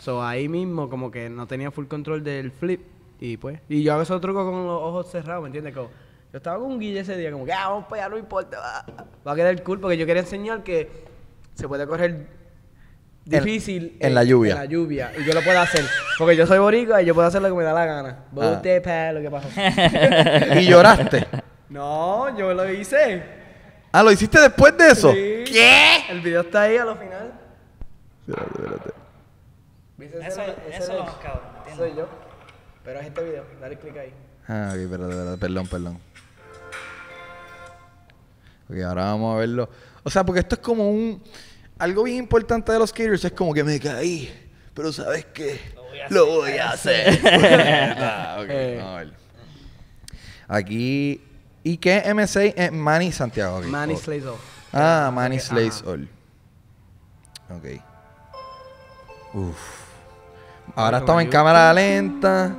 B: So ahí mismo como que no tenía full control del flip y pues... Y yo hago esos trucos con los ojos cerrados, ¿me entiendes? Como, yo estaba con un guille ese día como que, ah, vamos para allá, no importa, va, va a quedar cool porque yo quería enseñar que se puede correr
A: En-
B: difícil
A: en la lluvia.
B: En la lluvia. Y yo lo puedo hacer. Porque yo soy boricua y yo puedo hacer lo que me da la gana.
A: Ah.
B: Pa, lo que pasó.
A: y lloraste.
B: no, yo lo hice.
A: Ah, ¿lo hiciste después de eso?
B: Sí.
A: ¿Qué?
B: El video está ahí a lo final.
A: Espérate, espérate.
B: ¿Viste ese-
C: Eso,
B: ese
C: eso ¿entiendes?
B: Soy yo. Pero es este video. Dale clic ahí.
A: Ah, ok, espérate, espérate, perdón, perdón. Ok, ahora vamos a verlo. O sea, porque esto es como un... Algo bien importante de los skaters es como que me caí, pero ¿sabes qué? Lo voy a hacer. Ah, ok,
B: Eh.
A: vamos a ver. Aquí... ¿Y qué MC? Eh, Manny Santiago. ok.
B: Manny
A: Oh.
B: Slays Off.
A: Ah, Manny
B: Ok,
A: Slays. All. Ok. Uf. Ahora estamos en cámara lenta.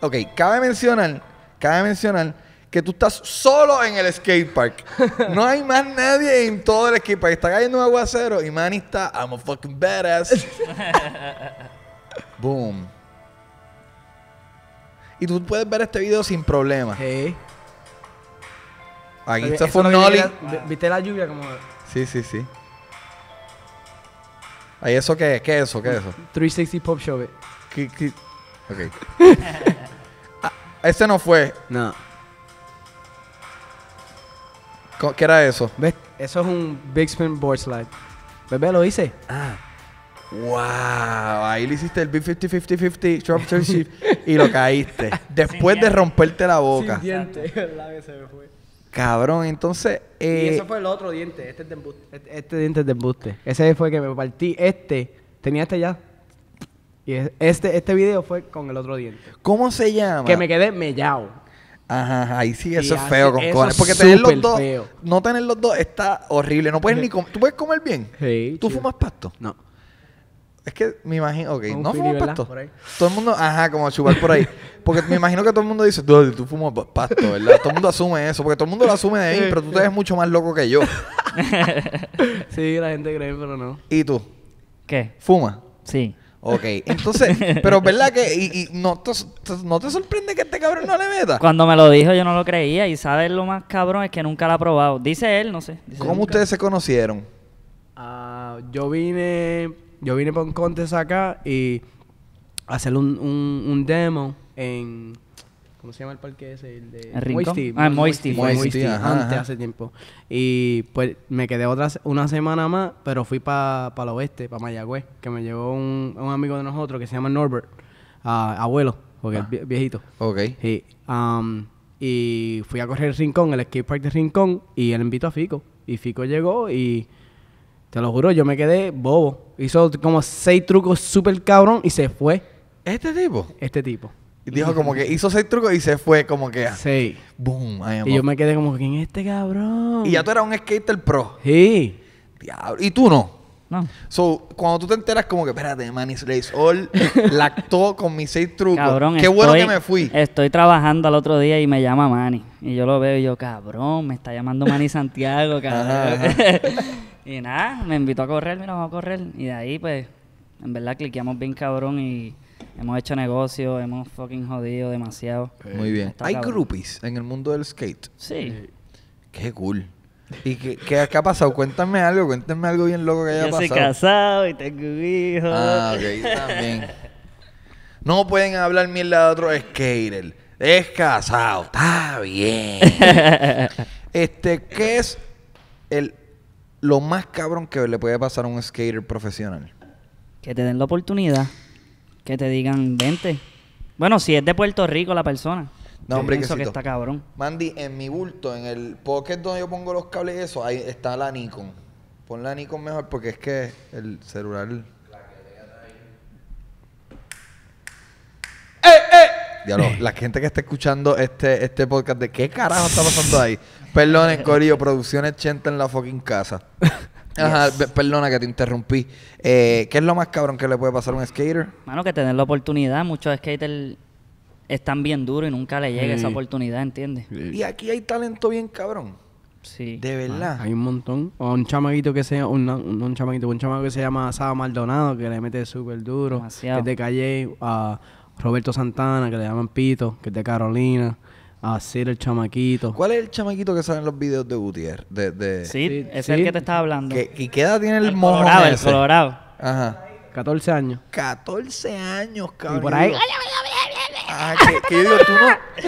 A: Ok, cabe mencionar, cabe mencionar que tú estás solo en el skatepark. No hay más nadie en todo el skatepark. Está cayendo un aguacero y Manny está, I'm a fucking badass. Boom. Y tú puedes ver este video sin problema.
B: Hey.
A: Aquí está
B: vi- ¿Viste la lluvia como
A: Sí, sí, sí. ¿Ahí eso qué es? ¿Qué es eso? ¿Qué es eso?
B: 360 Pop Show? it?
A: ¿Qué- qué? Ok. Ah, ese no fue.
B: No.
A: ¿Qué era eso?
B: ¿Ves? Eso es un Big Spin Board Slide. Bebé, lo hice.
A: Ah. Wow, ahí le hiciste el B50-50-50 drop turn shift y lo caíste. Después de romperte la boca.
B: Sin diente. ¿verdad que se me fue?
A: Cabrón, entonces.
B: y
A: Eh,
B: eso fue el otro diente. Este es de embuste. Este, este diente es de embuste. Ese fue que me partí. Este. Tenía este ya. Y es- este, este video fue con el otro diente.
A: ¿Cómo se llama?
B: Que me quedé mellado.
A: Ajá, ahí sí, eso
B: Y
A: es feo con cojones.
B: es
A: Porque tener los dos,
B: feo.
A: no tener los dos está horrible. No puedes ni comer. ¿Tú puedes comer bien?
B: Sí,
A: ¿Tú
B: chido.
A: fumas pasto?
B: No.
A: Es que me imagino, ok, no fumas pasto.
B: Por ahí.
A: Todo el mundo, ajá, como chupar por ahí. Porque me imagino que todo el mundo dice, tú, tú fumas pa- pasto, ¿verdad? Todo el mundo asume eso, porque todo el mundo lo asume de mí, pero tú te ves mucho más loco que yo.
B: Sí, la gente cree, pero no.
A: ¿Y tú?
C: ¿Qué?
A: ¿Fumas?
C: Sí.
A: Ok, entonces, pero ¿verdad que y, y no, te, no te sorprende que este cabrón no le meta?
C: Cuando me lo dijo yo no lo creía y sabes lo más cabrón es que nunca lo ha probado. Dice él, no sé. dice
A: ¿Cómo
C: nunca.
A: ustedes se conocieron?
B: Ah, yo vine, yo vine por un contest acá y hacer un, un, un demo en, ¿cómo se llama el parque ese? El de. Moisty.
C: Ah, en Moisty,
A: Moisty, ajá,
B: antes,
A: ajá.
B: hace tiempo. Y pues me quedé otra, una semana más, pero fui para el oeste, para Mayagüez, que me llevó un, un amigo de nosotros que se llama Norbert, ah, abuelo, porque es vie- viejito.
A: Ok.
B: Sí, um, y fui a correr el Rincón, el skate park de Rincón, y él invitó a Fico. Y Fico llegó y te lo juro, yo me quedé bobo. Hizo como seis trucos súper cabrón y se fue
A: ¿Este tipo?
B: este tipo.
A: Y dijo como que hizo seis trucos y se fue como que... ah,
B: Sí.
A: Boom,
B: Y yo me quedé como, ¿quién es este cabrón?
A: Y ya tú eras un skater pro.
B: Sí.
A: Diablo. Y tú no.
C: No.
A: So, cuando tú te enteras como que, espérate, Manis Race All lactó con mis seis trucos.
C: Cabrón,
A: Qué bueno que me fui.
C: Estoy trabajando al otro día y me llama Manny. Y yo lo veo y yo, cabrón, me está llamando Manny Santiago, cabrón. y nada, me invitó a correr, mira, vamos a correr. Y de ahí, pues, en verdad cliqueamos bien cabrón y hemos hecho negocio, hemos fucking jodido demasiado.
A: Muy bien.
C: Está
A: Hay
C: cabrón.
A: groupies en el mundo del skate.
C: Sí.
A: Qué cool. ¿Y qué, qué, qué ha pasado? Cuéntame algo, cuéntame algo bien loco que haya
C: Yo soy
A: pasado.
C: casado y tengo un hijo.
A: Ah, ok, también. No pueden hablar mierda de otro skater. Es casado, está bien. este, ¿qué es el lo más cabrón que le puede pasar a un skater profesional?
C: Que te den la oportunidad. Que te digan, vente. Bueno, si es de Puerto Rico la persona.
A: No, hombre,
C: Pienso que
A: quesito.
C: está cabrón.
A: Mandy, en mi bulto, en el pocket donde yo pongo los cables y eso, ahí está la Nikon. Pon la Nikon mejor porque es que el celular. ¡Eh, eh! Diablo, la gente que está escuchando este, este podcast, ¿de qué carajo está pasando ahí? Perdonen, Corillo, Producciones Chenta en la fucking casa. Ajá, perdona que te interrumpí. Eh, ¿Qué es lo más cabrón que le puede pasar a un skater?
C: Mano, que te den la oportunidad. Muchos skaters están bien duros y nunca le llega esa oportunidad, ¿entiendes?
A: Y aquí hay talento bien cabrón.
C: Sí.
A: De verdad.
B: Hay un montón. O un chamaquito que sea, un, un, un chamaquito, un chamaco que se llama Saba Maldonado, que le mete súper duro.
C: Demasiado.
B: Que es de Calle, a Roberto Santana, que le llaman Pito, que es de Carolina. A Sir el chamaquito.
A: ¿Cuál es el chamaquito que sale en los videos de Gutiérrez? De, de,
C: Sí,
B: Sí,
C: ese es
B: sí.
C: el que te estaba hablando.
A: ¿Qué, ¿Y qué edad tiene el,
C: el
A: mojo
C: colorado, el colorado.
A: Ajá.
B: 14 años.
A: 14 años, cabrón.
B: Y por ahí-
A: Ah, que, que yo digo, tú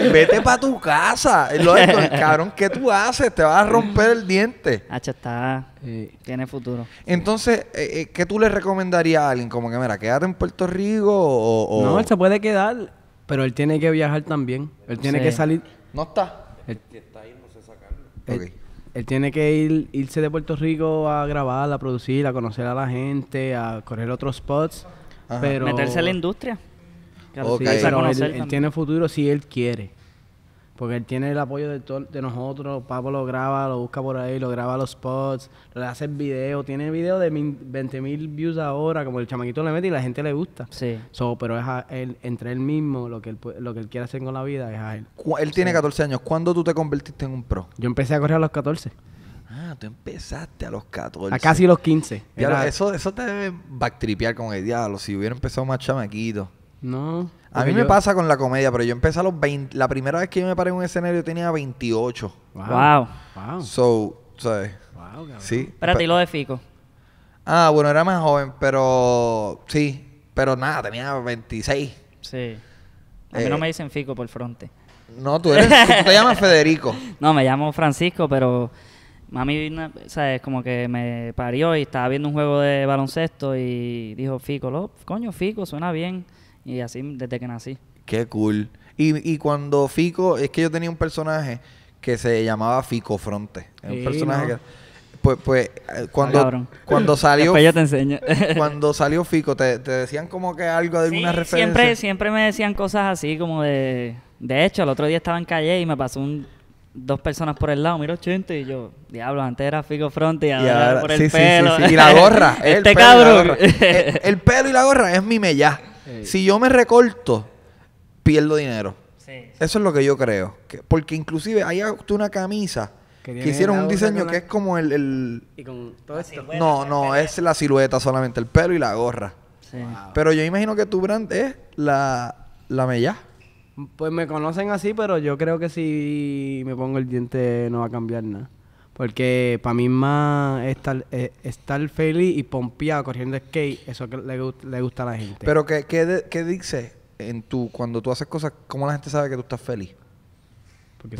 A: no, vete para tu casa. Es lógico, el cabrón, ¿qué tú haces? Te vas a romper el diente.
C: Hacho está...
B: Eh,
C: Tiene futuro.
A: Entonces, eh, eh, ¿qué tú le recomendarías a alguien? Como que, mira, quédate en Puerto Rico o... o-
B: No, él se puede quedar, pero él tiene que viajar también. Él tiene
C: Sí.
B: que salir.
A: ¿No está?
B: Él,
A: Ok.
B: él- él tiene que ir, irse de Puerto Rico a grabar, a producir, a conocer a la gente, a correr otros spots.
A: Ajá.
B: Pero,
C: Meterse en la industria.
B: Sí, pero él, tiene futuro si él quiere. Porque él tiene el apoyo de, to- de nosotros. Papo lo graba, lo busca por ahí, lo graba los spots, le hace el video. Tiene video de mil- 20 mil views ahora, como el chamaquito le mete y la gente le gusta.
C: Sí.
B: So, pero es a él, entre él mismo, lo que él, lo que él quiere hacer con la vida es a él.
A: Él tiene 14 años. ¿Cuándo tú te convertiste en un pro?
B: Yo empecé a correr a los 14,
A: Ah, tú empezaste a los 14.
B: a casi los 15.
A: Diablo,
B: Era-
A: eso, eso te debe backtripear con el diablo. Si hubiera empezado más chamaquito.
B: No.
A: A mí me pasa con la comedia, pero yo empecé a los 20. La primera vez que yo me paré en un escenario tenía 28.
B: Wow.
C: Wow.
B: Wow.
A: So, ¿sabes?
B: Wow, cabrón.
A: Sí.
C: Espérate, y lo de Fico.
A: Ah, bueno, era más joven, pero sí. Pero nada, tenía 26.
C: Sí. A mí
A: Eh,
C: no me dicen Fico por fronte.
A: No, tú eres. tú te llamas Federico.
C: No, me llamo Francisco, pero Mami, ¿sabes? Como que me parió y estaba viendo un juego de baloncesto y dijo Fico, lo, coño, Fico, suena bien. Y así desde que nací.
A: Qué cool. Y, y cuando Fico, es que yo tenía un personaje que se llamaba Fico Fronte. Era un
B: Sí,
A: personaje
B: ¿no?
A: que. Pues, pues, eh, cuando,
C: cabrón.
A: cuando salió.
C: Después yo te enseño.
A: cuando salió Fico, te, te decían como que algo de alguna
C: Sí,
A: referencia.
C: Siempre, siempre me decían cosas así como de... De hecho, el otro día estaba en calle y me pasó un, dos personas por el lado. Mira 80 y yo, diablo, antes era Fico Fronte y
A: Y
C: ahora,
A: ahora-
C: por el
A: sí, sí, sí,
C: pelo.
A: sí. Y la gorra. el pelo y la
C: cabrón.
A: gorra. El, el pelo y la gorra es mi mellá.
B: Sí.
A: Si yo me recorto, pierdo dinero.
C: Sí.
A: Eso es lo que yo creo. Que- porque inclusive hay hasta una camisa
B: Que
A: hicieron un diseño que
B: la-
A: es como el... el-
B: Y con todo esto.
C: silueta.
A: No, no, es la silueta solamente, el pelo y la gorra.
C: Sí.
A: Pero yo imagino que tu brand es la, la mellá.
B: Pues me conocen así, pero yo creo que si me pongo el diente no va a cambiar nada. Porque para mí más estar, eh, estar feliz y pompeado corriendo skate, eso que le, le gusta a la gente.
A: Pero ¿qué, qué, de- qué dice en tu, cuando tú haces cosas, cómo la gente sabe que tú estás feliz?
B: Porque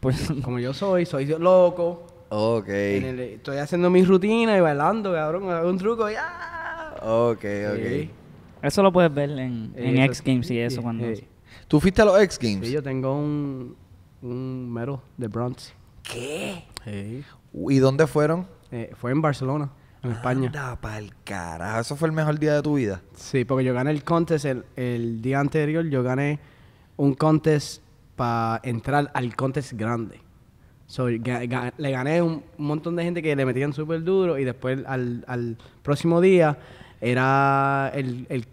C: Por,
B: como yo soy, soy loco.
A: Ok.
B: en el- estoy haciendo mi rutina y bailando, cabrón, hago un truco y ¡ah!
A: Ok,
B: Sí.
A: ok.
C: eso lo puedes ver en, X Games y eso
B: sí,
C: cuando...
B: sí.
A: ¿Tú fuiste a los X Games?
B: Sí, yo tengo un, un medal de bronce.
A: ¿Qué?
B: Sí.
A: ¿Y dónde fueron?
B: Eh, fue en Barcelona, en España.
A: Anda pa'l carajo. ¿Eso fue el mejor día de tu vida?
B: Sí, porque yo gané el contest el, el día anterior, yo gané un contest para entrar al contest grande. So, ga- ga- le gané un, un montón de gente que le metían súper duro y después al, al próximo día era el, el,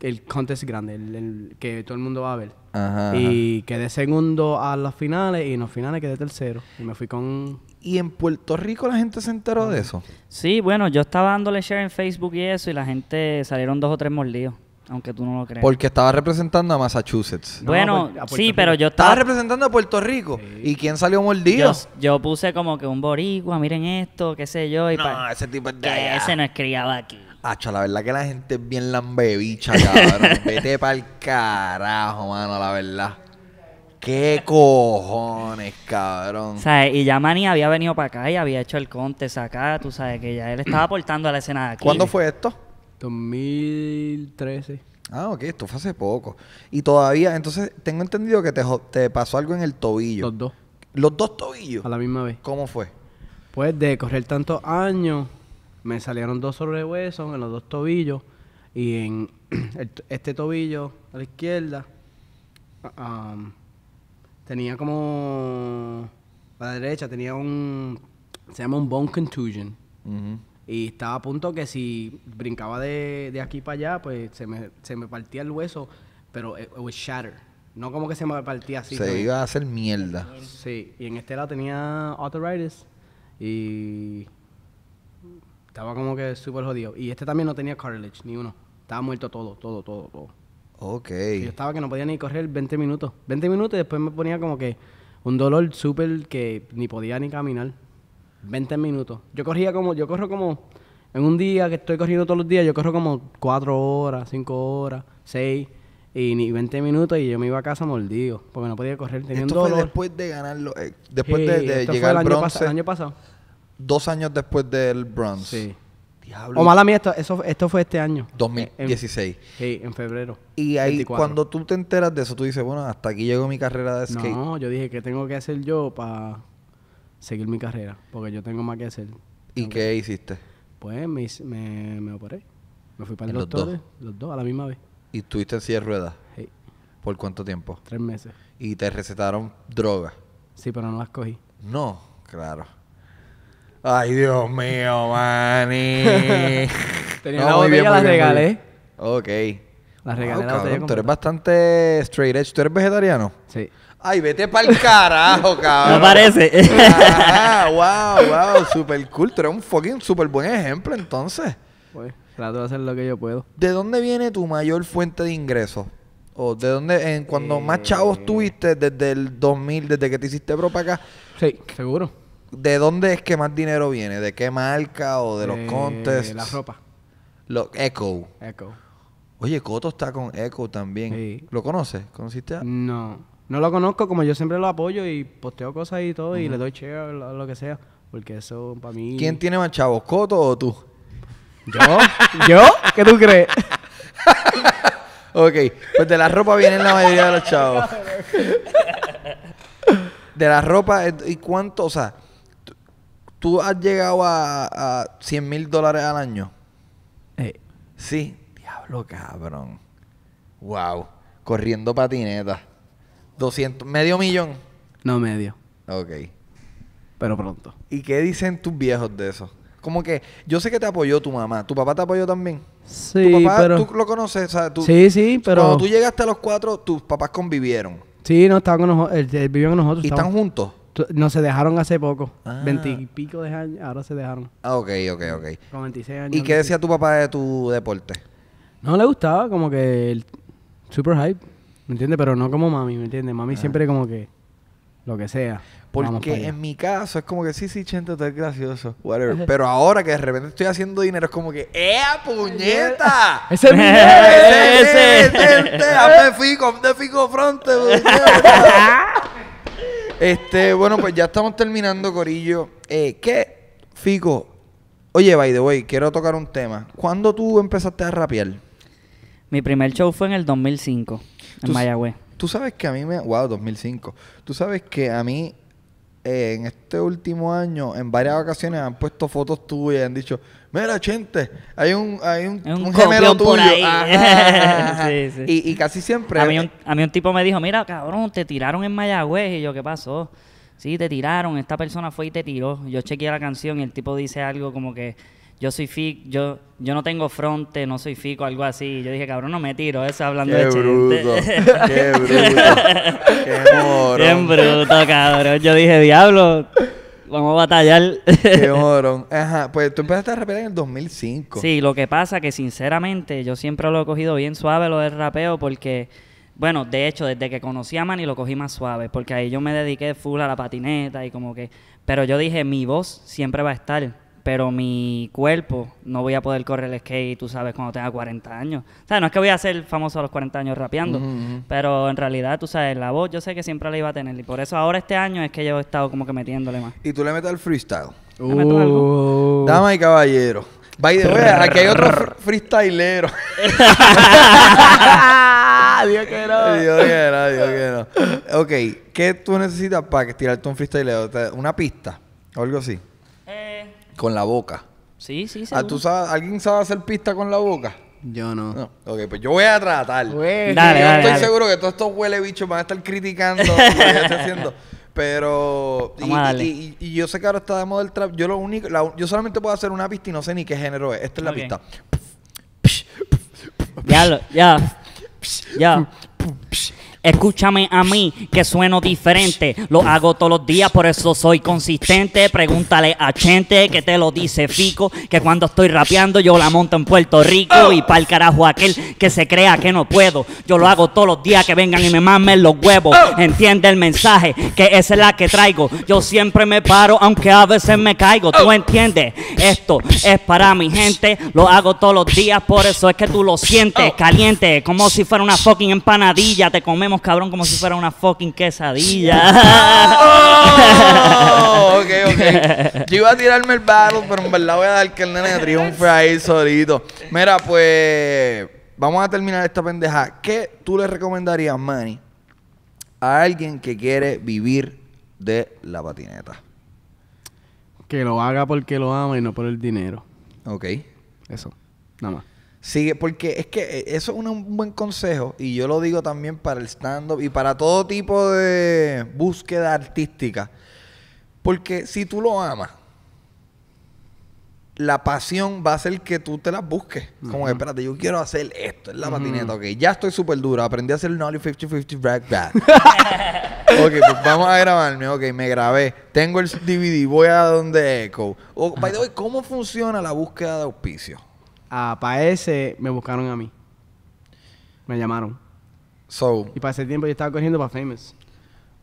B: el contest grande, el, el que todo el mundo va a ver.
A: Ajá.
B: Y quedé segundo a las finales y en los finales quedé tercero. Y me fui con...
A: ¿Y en Puerto Rico la gente se enteró de eso?
C: Sí, bueno, yo estaba dándole share en Facebook y eso y la gente salieron dos o tres mordidos, aunque tú no lo creas.
A: Porque estaba representando a Massachusetts.
B: No,
C: bueno,
B: a Puerto
C: sí,
B: Rico.
C: pero yo
A: Estaba
C: estaba...
A: representando a Puerto Rico. ¿Y quién salió mordido?
C: Yo, yo puse como que un boricua, miren esto, qué sé yo. Y
A: no,
C: pa-
A: ese tipo es de allá.
C: ese no es criado aquí.
A: Acho, la verdad que la gente es bien lambebicha, cabrón. Vete pa'l carajo, mano, la verdad. ¿Qué cojones, cabrón?
C: O sea, y ya Manny había venido para acá y había hecho el contest acá, tú sabes que ya él estaba aportando a la escena de aquí.
A: ¿Cuándo fue esto?
B: 2013.
A: Ah, ok, esto fue hace poco. Y todavía, entonces, tengo entendido que te, jo- te pasó algo en el tobillo.
B: Los dos,
A: ¿Los dos tobillos?
B: a la misma vez.
A: ¿Cómo fue?
B: Pues de correr tantos años, me salieron dos sobrehuesos en los dos tobillos. Y en el este tobillo a la izquierda, ah, um, tenía como. A la derecha tenía un. Se llama un bone contusion. Y estaba a punto que si brincaba de, de aquí para allá, pues se me, se me partía el hueso, pero it, it was shattered. No como que se me partía así.
A: Se iba a hacer mierda.
B: Sí, y en este lado tenía arthritis y estaba como que súper jodido. Y este también no tenía cartilage, ni uno. Estaba muerto todo, todo, todo, todo.
A: Ok.
B: Y Yo estaba que no podía ni correr 20 minutos. 20 minutos y después me ponía como que un dolor súper que ni podía ni caminar. 20 minutos. Yo corría como, yo corro como, en un día que estoy corriendo todos los días, yo corro como 4 horas, 5 horas, 6 y ni 20 minutos y yo me iba a casa mordido porque no podía correr. Tenía un
A: Esto fue
B: dolor.
A: después de ganarlo. eh, después de,
B: Sí,
A: de
B: esto fue
A: llegar
B: el
A: al
B: año,
A: bronce.
B: el año pasado.
A: Dos años después del bronce.
B: Sí.
A: Diablo.
B: O mala mía, esto, eso, esto fue este año.
A: 2016.
B: En, sí, en febrero.
A: Y ahí,
B: 24.
A: cuando tú te enteras de eso, tú dices, bueno, hasta aquí llegó mi carrera de skate.
B: No, yo dije que tengo que hacer yo para seguir mi carrera, porque yo tengo más que hacer.
A: ¿Y qué hiciste?
B: Pues me, me, me operé. Me fui para el
A: ¿En los
B: doctor,
A: dos?
B: los dos a la misma vez.
A: ¿Y estuviste en silla de ruedas?
B: Sí,
A: ¿Por cuánto tiempo?
B: tres meses.
A: ¿Y te recetaron droga?
B: Sí, pero no las cogí.
A: No, claro. Ay, Dios mío, Manny.
B: Tenía
A: No,
B: la
A: muy
B: botella,
A: bien,
B: la
A: bien,
B: regalé.
A: Ok.
B: La
A: Wow,
B: regalé la
A: cabrón,
B: botella
A: tú eres bastante straight edge. ¿Tú eres vegetariano?
B: Sí.
A: Ay, vete pa'l carajo, cabrón.
C: No parece.
A: Ajá, wow, wow, super cool. Tú eres un fucking super buen ejemplo, entonces.
B: Pues, trato de hacer lo que yo puedo.
A: ¿De dónde viene tu mayor fuente de ingresos? ¿O de dónde, en, cuando más
B: Eh.
A: chavos tuviste desde el 2000, desde que te hiciste pro para acá?
B: Sí, seguro.
A: ¿De dónde es que más dinero viene? ¿De qué marca o de los
B: Eh,
A: contests?
B: La ropa.
A: Lo, Echo.
B: Echo.
A: Oye, Coto está con Echo también.
B: Sí.
A: ¿Lo conoces? ¿Conociste? a-
B: No. No lo conozco, como yo siempre lo apoyo y posteo cosas y todo y le doy share, lo, lo que sea. porque eso para mí...
A: ¿Quién tiene más chavos, Coto o tú?
B: ¿Yo? ¿Yo? ¿Qué tú crees?
A: Ok, pues de la ropa vienen la mayoría de los chavos. De la ropa, eh, ¿y cuánto? O sea, ¿tú has llegado a, a 100 mil dólares al año?
B: Eh,
A: Sí. Diablo, cabrón. Wow. Corriendo patineta. 200, medio millón.
B: no medio,
A: Ok.
B: pero pronto.
A: ¿Y qué dicen tus viejos de eso? Como que yo sé que te apoyó tu mamá. ¿Tu papá te apoyó también?
B: Sí,
A: ¿Tu papá,
B: pero...
A: tú lo conoces? O sea, tú,
B: Sí, sí, pero...
A: Cuando tú llegaste a los cuatro, tus papás convivieron.
B: Sí, no, estaba con nosotros, él, él vivió con nosotros.
A: ¿Y están juntos?
B: No, se dejaron hace poco.
A: Ah.
B: Veintipico de años, ahora se dejaron.
A: Ah, ok, ok, ok.
B: Con 26 años.
A: ¿Y qué decía tu papá de tu deporte?
B: No le gustaba, como que el super hype, ¿me entiendes? Pero no como mami, ¿me entiendes? Mami siempre como que lo que sea.
A: Porque en mi caso es como que sí, sí, Chente, tú eres gracioso. Whatever. Pero ahora que de repente estoy haciendo dinero, es como que ¡Ea, puñeta!
B: ¡Ese es mi
A: ¡Ese!
C: Ese.
A: ¡Ese! ¡Hazme fico! ¡Hazme fico fronte! Este, bueno, pues ya estamos terminando, Corillo. Eh, ¿Qué, Fico? Oye, by the way, quiero tocar un tema. ¿Cuándo tú empezaste a rapear?
C: Mi primer show fue en el 2005, en Mayagüez.
A: Tú sabes que a mí me... Wow, 2005. Tú sabes que a mí, eh, en este último año, en varias ocasiones han puesto fotos tuyas y han dicho, mira, Chente, hay un, hay un,
C: un
A: un gemelo tuyo.
C: por ahí".
A: Ajá, ajá.
C: Sí, sí.
A: Y, y casi siempre...
C: A mí, un, a mí un tipo me dijo, mira, cabrón, te tiraron en Mayagüez. Y yo, ¿qué pasó? Sí, te tiraron. Esta persona fue y te tiró. Yo chequeé la canción y el tipo dice algo como que yo soy fico, yo, yo no tengo fronte, no soy fico, algo así. Y yo dije, cabrón, no me tiro. Eso hablando
A: Qué
C: de
A: bruto,
C: Chente.
A: qué bruto, qué morón.
C: Bien bruto, cabrón. Yo dije, diablo, vamos a batallar.
A: Qué morón. Ajá, pues tú empezaste a rapear en el 2005.
C: Sí, lo que pasa que sinceramente yo siempre lo he cogido bien suave lo del rapeo porque, bueno, de hecho, desde que conocí a Manny lo cogí más suave porque ahí yo me dediqué full a la patineta y como que, pero yo dije, mi voz siempre va a estar, pero mi cuerpo no voy a poder correr el skate, tú sabes, cuando tenga 40 años. O sea, no es que voy a ser famoso a los 40 años rapeando, pero en realidad, tú sabes, la voz yo sé que siempre la iba a tener y por eso ahora este año es que yo he estado como que metiéndole más.
A: Y tú le metes al freestyle.
C: ¿Me meto algo?
B: Uh,
A: Dama y caballero. By the way, aquí hay otro fr- freestylero.
B: Dios que no.
A: Dios que no, Dios que no. Ok, ¿qué tú necesitas para tirarte un freestylero? ¿Una pista? O algo así.
C: Eh,
A: Con la boca.
C: sí, sí,
A: Ah, ¿tú
C: seguro.
A: sabes, ¿Alguien sabe hacer pista con la boca?
B: Yo no.
A: No. Ok, pues yo voy a tratar.
C: Dale,
A: yo
C: dale,
A: estoy
C: dale.
A: seguro que todos estos huele bichos van a estar criticando lo que yo estoy haciendo. Pero. Y, y- y- y yo sé que ahora está de moda el trap. Yo lo único. la- yo solamente puedo hacer una pista y no sé ni qué género es. Esta es la pista.
C: Ya, lo- ya. Ya. Escúchame a mí, que sueno diferente. Lo hago todos los días, por eso soy consistente. Pregúntale a Chente, que te lo dice Fico. Que cuando estoy rapeando, yo la monto en Puerto Rico. Y pa'l carajo aquel que se crea que no puedo. Yo lo hago todos los días, que vengan y me mamen los huevos. Entiende el mensaje, que esa es la que traigo. Yo siempre me paro, aunque a veces me caigo. ¿Tú entiendes? Esto es para mi gente. Lo hago todos los días, por eso es que tú lo sientes caliente. Como si fuera una fucking empanadilla. Te comemos, cabrón, como si fuera una fucking quesadilla.
A: ¡Oh! ok, ok. Yo iba a tirarme el battle, pero en verdad voy a dar que el nene triunfe ahí solito. Mira, pues. Vamos a terminar esta pendeja. ¿Qué tú le recomendarías, Manny, a alguien que quiere vivir de la patineta?
B: Que lo haga porque lo ama y no por el dinero.
A: Ok.
B: Eso. Nada más.
A: Sigue, porque es que eh, eso es un buen consejo y yo lo digo también para el stand-up y para todo tipo de búsqueda artística. Porque si tú lo amas, la pasión va a hacer que tú te las busques. Como que, espérate, yo quiero hacer esto, es la patineta, ok. Ya estoy súper duro, aprendí a hacer el Nolly 50-50 Rack Back. ok, pues vamos a grabarme, ok, me grabé. Tengo el DVD, voy a donde Echo. By the way, ¿cómo funciona la búsqueda de auspicio?
B: Ah, para ese me buscaron a mí. Me llamaron.
A: So,
B: Y para ese tiempo yo estaba corriendo para Famous.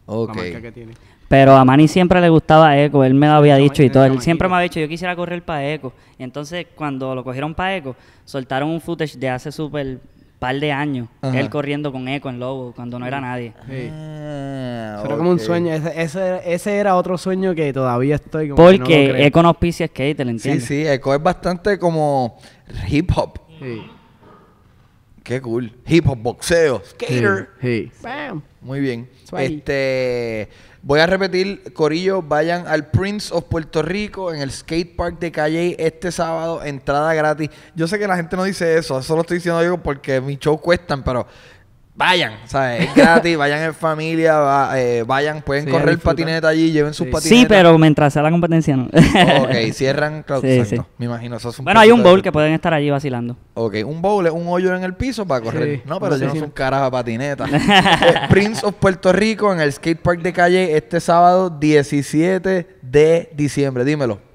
A: ok.
B: La marca que tiene.
C: Pero a Manny siempre le gustaba Eco, él me lo había dicho y todo. Él siempre me había dicho, yo quisiera correr para Eco. Y entonces, cuando lo cogieron para Eco, soltaron un footage de hace súper par de años.
A: Ajá.
C: Él corriendo con Eco en Lobo, cuando no era nadie.
B: Sí.
A: Ah,
B: Era como un sueño. Ese, ese, ese era otro sueño que todavía estoy como que no lo
C: Porque. Eco no auspicia skater,
A: Sí,
C: ¿entiendes?
A: sí, Echo es bastante como hip hop.
B: Sí.
A: Qué cool. Hip hop, boxeo, skater.
B: Sí. sí. Bam.
A: Muy bien.
B: Swaggy.
A: Este, voy a repetir, Corillo, vayan al Prince of Puerto Rico en el skate park de Calle este sábado, entrada gratis. Yo sé que la gente no dice eso, eso lo estoy diciendo yo porque mis shows cuestan, pero vayan, ¿sabes? Es gratis, vayan en familia, va- eh, vayan, pueden
B: Sí,
A: correr patineta allí, lleven sus
B: Sí.
A: patinetas.
C: Sí, pero mientras sea la competencia, no.
A: Ok, cierran, claro,
C: Sí,
A: exacto.
C: sí.
A: Me imagino, eso es un
C: bueno, hay un
A: de-
C: bowl que pueden estar allí vacilando.
A: Ok, un bowl es un hoyo en el piso para correr.
B: Sí,
A: no, pero yo no soy un carajo de patineta. Eh, Prince of Puerto Rico en el skate park de calle este sábado 17 de diciembre. Dímelo.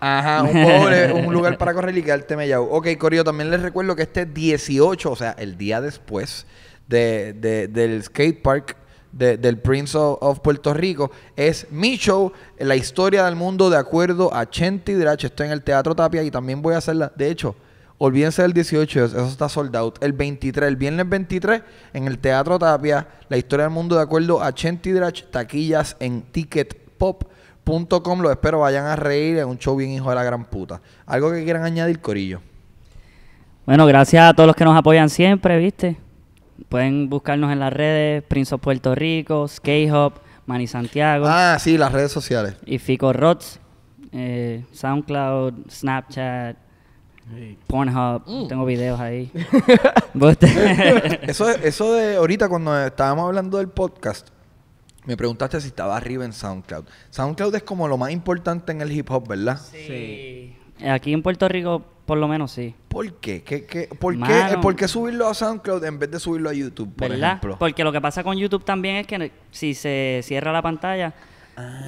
A: Ajá, un es un lugar para correr y quedarte mellao. Ok, Corio, también les recuerdo que este 18, o sea, el día después de, de- del skate park de- del Prince of, of Puerto Rico, es mi show, la historia del mundo de acuerdo a Chenti Drach. Estoy en el Teatro Tapia y también voy a hacerla. De hecho, olvídense del 18, eso está sold out. El 23, el viernes 23, en el Teatro Tapia, la historia del mundo de acuerdo a Chenti Drach, taquillas en ticketpop.com. Los espero, vayan a reír, es un show bien hijo de la gran puta. Algo que quieran añadir, Corillo.
C: Bueno, gracias a todos los que nos apoyan siempre, ¿viste? Pueden buscarnos en las redes, Prince of Puerto Rico, Skate Hop, Manny Santiago
A: Ah, sí, las redes sociales.
C: y Fico Rots, eh, SoundCloud, Snapchat, Pornhub, tengo videos ahí.
A: Eso, eso de ahorita cuando estábamos hablando del podcast, me preguntaste si estaba arriba en SoundCloud. SoundCloud es como lo más importante en el hip hop, ¿verdad?
C: Sí. Aquí en Puerto Rico, por lo menos sí.
A: ¿Por qué? ¿Qué, qué- por, qué
C: Mano.
A: eh, por qué subirlo a SoundCloud en vez de subirlo a YouTube, por
C: ¿Verdad?
A: ejemplo?
C: Porque lo que pasa con YouTube también es que si se cierra la pantalla,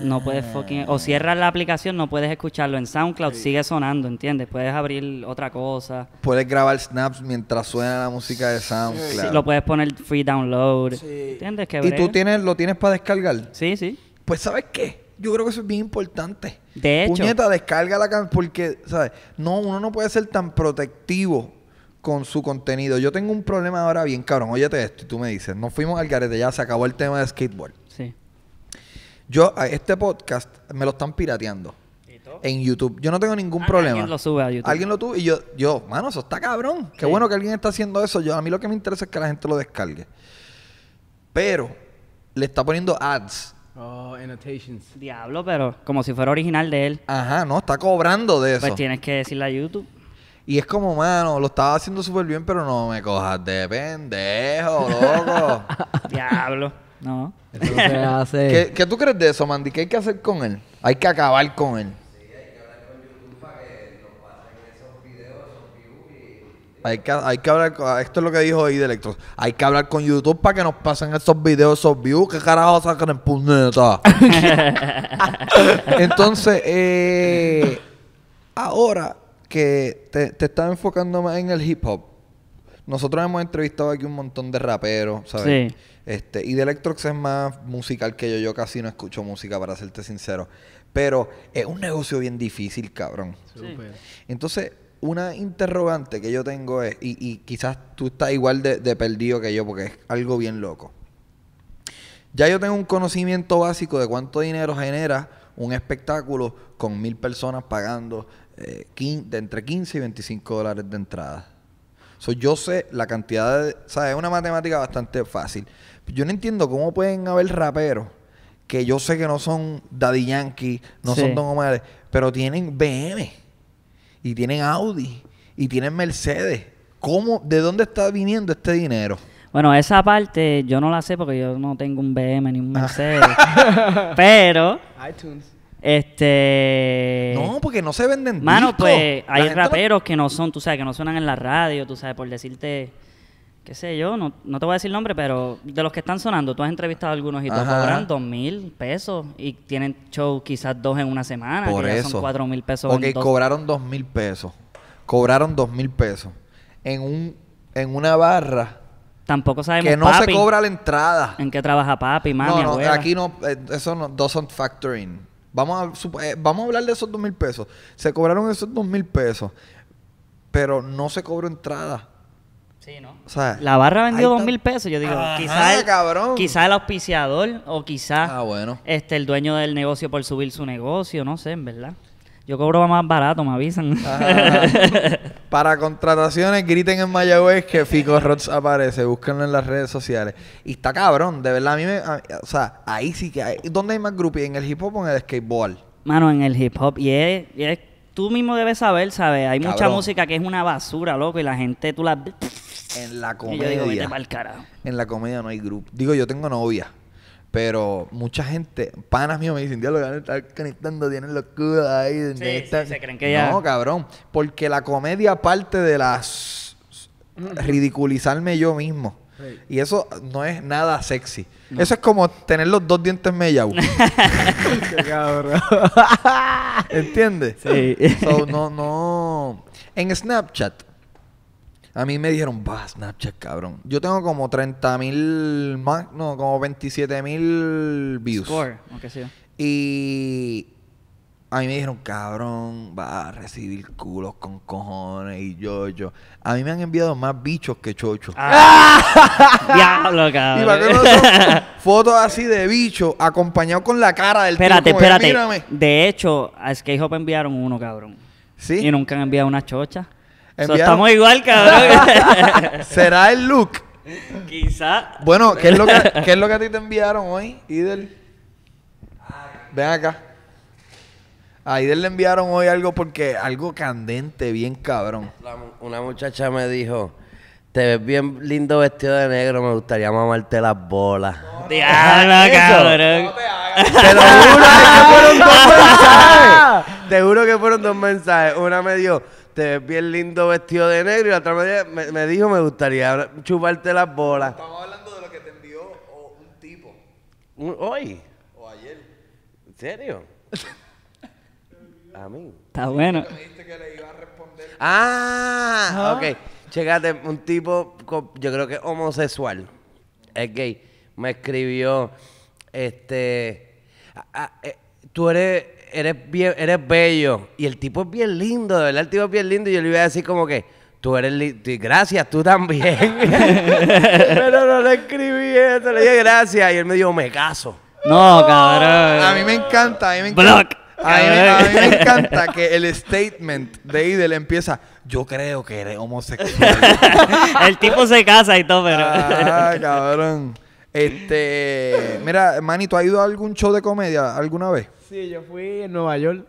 C: no puedes fucking... O cierras la aplicación, no puedes escucharlo. En SoundCloud sigue sonando, ¿entiendes? Puedes abrir otra cosa.
A: Puedes grabar snaps mientras suena la música de SoundCloud.
C: Sí, lo puedes poner free download. ¿Entiendes? Que
A: ¿Y tú tienes, lo tienes para descargar?
C: Sí, sí.
A: Pues ¿sabes qué? Yo creo que eso es bien importante.
C: De hecho.
A: Puñeta, descarga la canción porque, ¿sabes? No, uno no puede ser tan protectivo con su contenido. Yo tengo un problema ahora bien cabrón. Óyete esto y tú me dices, nos fuimos al garete, ya se acabó el tema de skateboard. Yo, a este podcast me lo están pirateando en YouTube. Yo no tengo ningún
C: Ah,
A: problema.
C: alguien lo sube a YouTube.
A: Alguien lo tuvo y yo, yo, mano, eso está cabrón. Qué
C: Sí.
A: bueno que alguien está haciendo eso. Yo, a mí lo que me interesa es que la gente lo descargue. Pero le está poniendo ads.
B: Oh, annotations.
C: Diablo, pero como si fuera original de él.
A: Ajá, no, está cobrando de eso.
C: Pues tienes que decirle a YouTube.
A: Y es como, mano, lo estaba haciendo súper bien, pero no me cojas de pendejo, loco.
C: Diablo. No.
B: Eso no se hace.
A: ¿Qué, qué tú crees de eso, Mandy? ¿Qué hay que hacer con él? Hay que acabar con él. Hay que, hay que hablar con, esto es lo que dijo ahí de Electros. Hay que hablar con YouTube para que nos pasen esos videos, esos views. ¿Qué carajo sacan en puñeta? Entonces, eh, ahora que te, te estás enfocando más en el hip hop, nosotros hemos entrevistado aquí un montón de raperos, ¿sabes?
C: Sí.
A: Este, y de Electrox es más musical que yo. Yo casi no escucho música, para serte sincero. Pero es un negocio bien difícil, cabrón. Entonces, una interrogante que yo tengo es, y, y quizás tú estás igual de, de perdido que yo, porque es algo bien loco. Ya yo tengo un conocimiento básico de cuánto dinero genera un espectáculo con mil personas pagando eh, de entre 15 y 25 dólares de entrada. So, yo sé la cantidad de... ¿Sabes? Es una matemática bastante fácil. Yo no entiendo cómo pueden haber raperos que yo sé que no son Daddy Yankee, no
C: Sí.
A: son Don Omar, pero tienen BM y tienen Audi y tienen Mercedes. ¿Cómo? ¿De dónde está viniendo este dinero?
C: Bueno, esa parte yo no la sé porque yo no tengo un BM ni
A: Ah.
C: un Mercedes. Pero,
B: iTunes.
C: Este.
A: no, porque no se venden
C: Mano,
A: discos.
C: pues hay
A: no-
C: raperos que no son, tú sabes, que no suenan en la radio, tú sabes, por decirte, qué sé yo, no, no te voy a decir nombre, pero de los que están sonando, tú has entrevistado a algunos y todos cobran dos mil pesos y tienen show quizás dos en una semana,
A: Por
C: que ya
A: eso.
C: son cuatro mil pesos.
A: Ok,
C: en dos-
A: cobraron dos mil pesos. Cobraron dos mil pesos. En, un, en una barra
C: Tampoco sabemos
A: que no
C: papi,
A: se cobra la entrada.
C: en qué trabaja papi, mami,
A: no, no,
C: abuela.
A: aquí no, eh, eso no, doesn't factor in. Vamos a, eh, vamos a hablar de esos dos mil pesos. Se cobraron esos dos mil pesos, pero no se cobró entrada.
C: Sí, ¿no?
A: O sea,
C: La barra vendió dos mil pesos. Yo digo,
A: Ajá,
C: quizás el,
A: cabrón.
C: quizá el auspiciador o quizás
A: Ah, bueno.
C: este, el dueño del negocio por subir su negocio, no sé, en verdad. Yo cobro más barato, me avisan.
A: Ajá. Para contrataciones, griten en Mayagüez que Fico Rods aparece. Búsquenlo en las redes sociales. Y está cabrón, de verdad. A mí me. a- o sea, ahí sí que hay. ¿Dónde hay más groupies? ¿En el hip hop o en el skateboard?
C: Mano, en el hip hop, y es, y es- tú mismo debes saber, ¿sabes? Hay mucha música que es una basura, loco, y la gente, tú la...
A: En la
C: Y yo digo, vete
A: comedia.
C: pa'l carajo.
A: En la comedia no hay grupo. Digo, yo tengo novia. Pero mucha gente, panas míos me dicen, Dios, lo van a estar conectando, tienen los cudos ahí.
C: Sí,
A: esta-".
C: sí, se creen que ya-
A: No, cabrón. Porque la comedia parte de las ridiculizarme yo mismo.
B: Sí.
A: Y eso no es nada sexy. Eso es como tener los dos dientes mellados.
B: Qué cabrón.
A: ¿Entiendes?
C: Sí.
A: So, no, no. En Snapchat, a mí me dijeron, va, Snapchat, cabrón. Yo tengo como 30 mil más, no, como 27 mil views.
C: Score, sé yo.
A: Y a mí me dijeron, cabrón, va a recibir culos con cojones y yo, yo. A mí me han enviado más bichos que chochos.
C: Diablo,
A: Y para
C: cabrón.
A: que no son fotos así de bichos acompañados con la cara del tipo,
C: espérate,
A: como que,
C: espérate.
A: "Mírame".
C: De hecho, a Skate Hop enviaron uno, cabrón.
A: ¿Sí?
C: Y nunca han enviado una chocha. So, estamos igual, cabrón.
A: ¿Será el look?
C: Quizá.
A: Bueno, ¿qué es lo que, qué es lo que a ti te enviaron hoy, Idel? Ven acá. A Idel le enviaron hoy algo porque algo candente, bien cabrón.
D: La una muchacha me dijo, te ves bien lindo vestido de negro, me gustaría mamarte las bolas.
C: Diablo,
D: Eso.
C: cabrón.
D: Te lo juro que fueron dos mensajes. Te juro que fueron dos mensajes. Una me dijo, te ves bien lindo vestido de negro y la otra me, di- me- me dijo, me gustaría chuparte las bolas.
A: Estamos hablando de lo que te envió un tipo.
D: ¿Hoy?
A: O ayer.
D: ¿En serio? A mí.
C: Está bueno.
A: Me dijiste que le iba a responder.
D: Ah, ok. Chécate, un tipo, con- yo creo que es homosexual, es gay, me escribió, este, ah, ah, eh, tú eres, eres bien, eres bello, y el tipo es bien lindo, de verdad el tipo es bien lindo, y yo le iba a decir como que, tú eres lindo, gracias, tú también. Pero no le escribí eso, le dije gracias, y él me dijo, me caso.
C: No, cabrón.
A: A mí me encanta, a mí me encanta.
C: Block.
A: A mí, me- a mí me encanta que el statement de Idel empieza, yo creo que eres homosexual.
C: El tipo se casa y todo, pero.
A: ah, cabrón. Este, mira, Manny, ¿tú has ido a algún show de comedia alguna vez?
B: Sí, yo fui en Nueva York.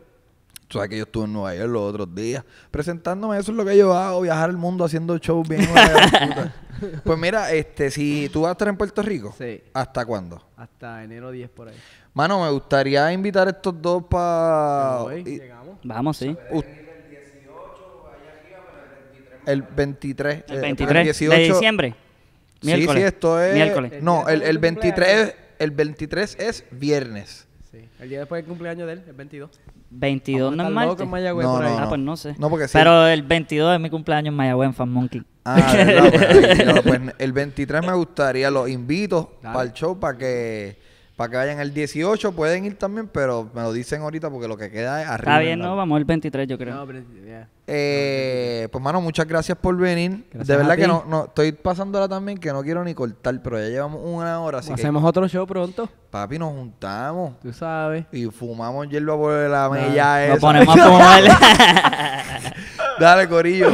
A: Tú sabes que yo estuve en Nueva York los otros días presentándome, eso es lo que yo hago, viajar el mundo haciendo shows bien. pues mira, este, si tú vas a estar en Puerto Rico,
B: Sí.
A: ¿hasta cuándo?
B: Hasta enero 10 por ahí.
A: Mano, me gustaría invitar a estos dos para...
B: Hoy llegamos.
C: Vamos, sí.
A: El 23.
C: El
A: eh,
C: 23
A: el 18.
C: de diciembre.
A: Sí,
C: Miércoles.
A: sí, esto es...
C: Miércoles.
A: No, el, el
B: El día después de tu
A: 23, el 23 es viernes.
B: Sí. El día después del cumpleaños de él, el 22.
C: 22 no es martes.
B: Mayagüez
A: No,
B: por ahí.
A: no,
C: Ah, pues no sé.
A: No, porque sí.
C: Pero el 22 es mi cumpleaños en Mayagüez en Fan Monkey.
A: Ah, verdad, pues, ahí, no, pues, el 23 me gustaría, los invito para el show para que para que vayan el 18, pueden ir también, pero me lo dicen ahorita porque lo que queda es arriba.
C: Está bien. ¿no? Vamos el 23, yo creo.
B: No, pero.
A: Eh, pues mano, muchas gracias por venir.
B: Gracias
A: de verdad que no, no, estoy pasándola también que no quiero ni cortar, pero ya llevamos una hora, así que
B: Hacemos otro show pronto.
A: papi nos juntamos
B: Tú sabes.
A: y fumamos hierba por la mella
C: Nos
A: esa.
C: ponemos a fumar.
A: Dale, corillo.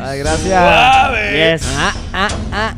B: Ay, gracias.
C: yes.
B: Ah, ah, ah.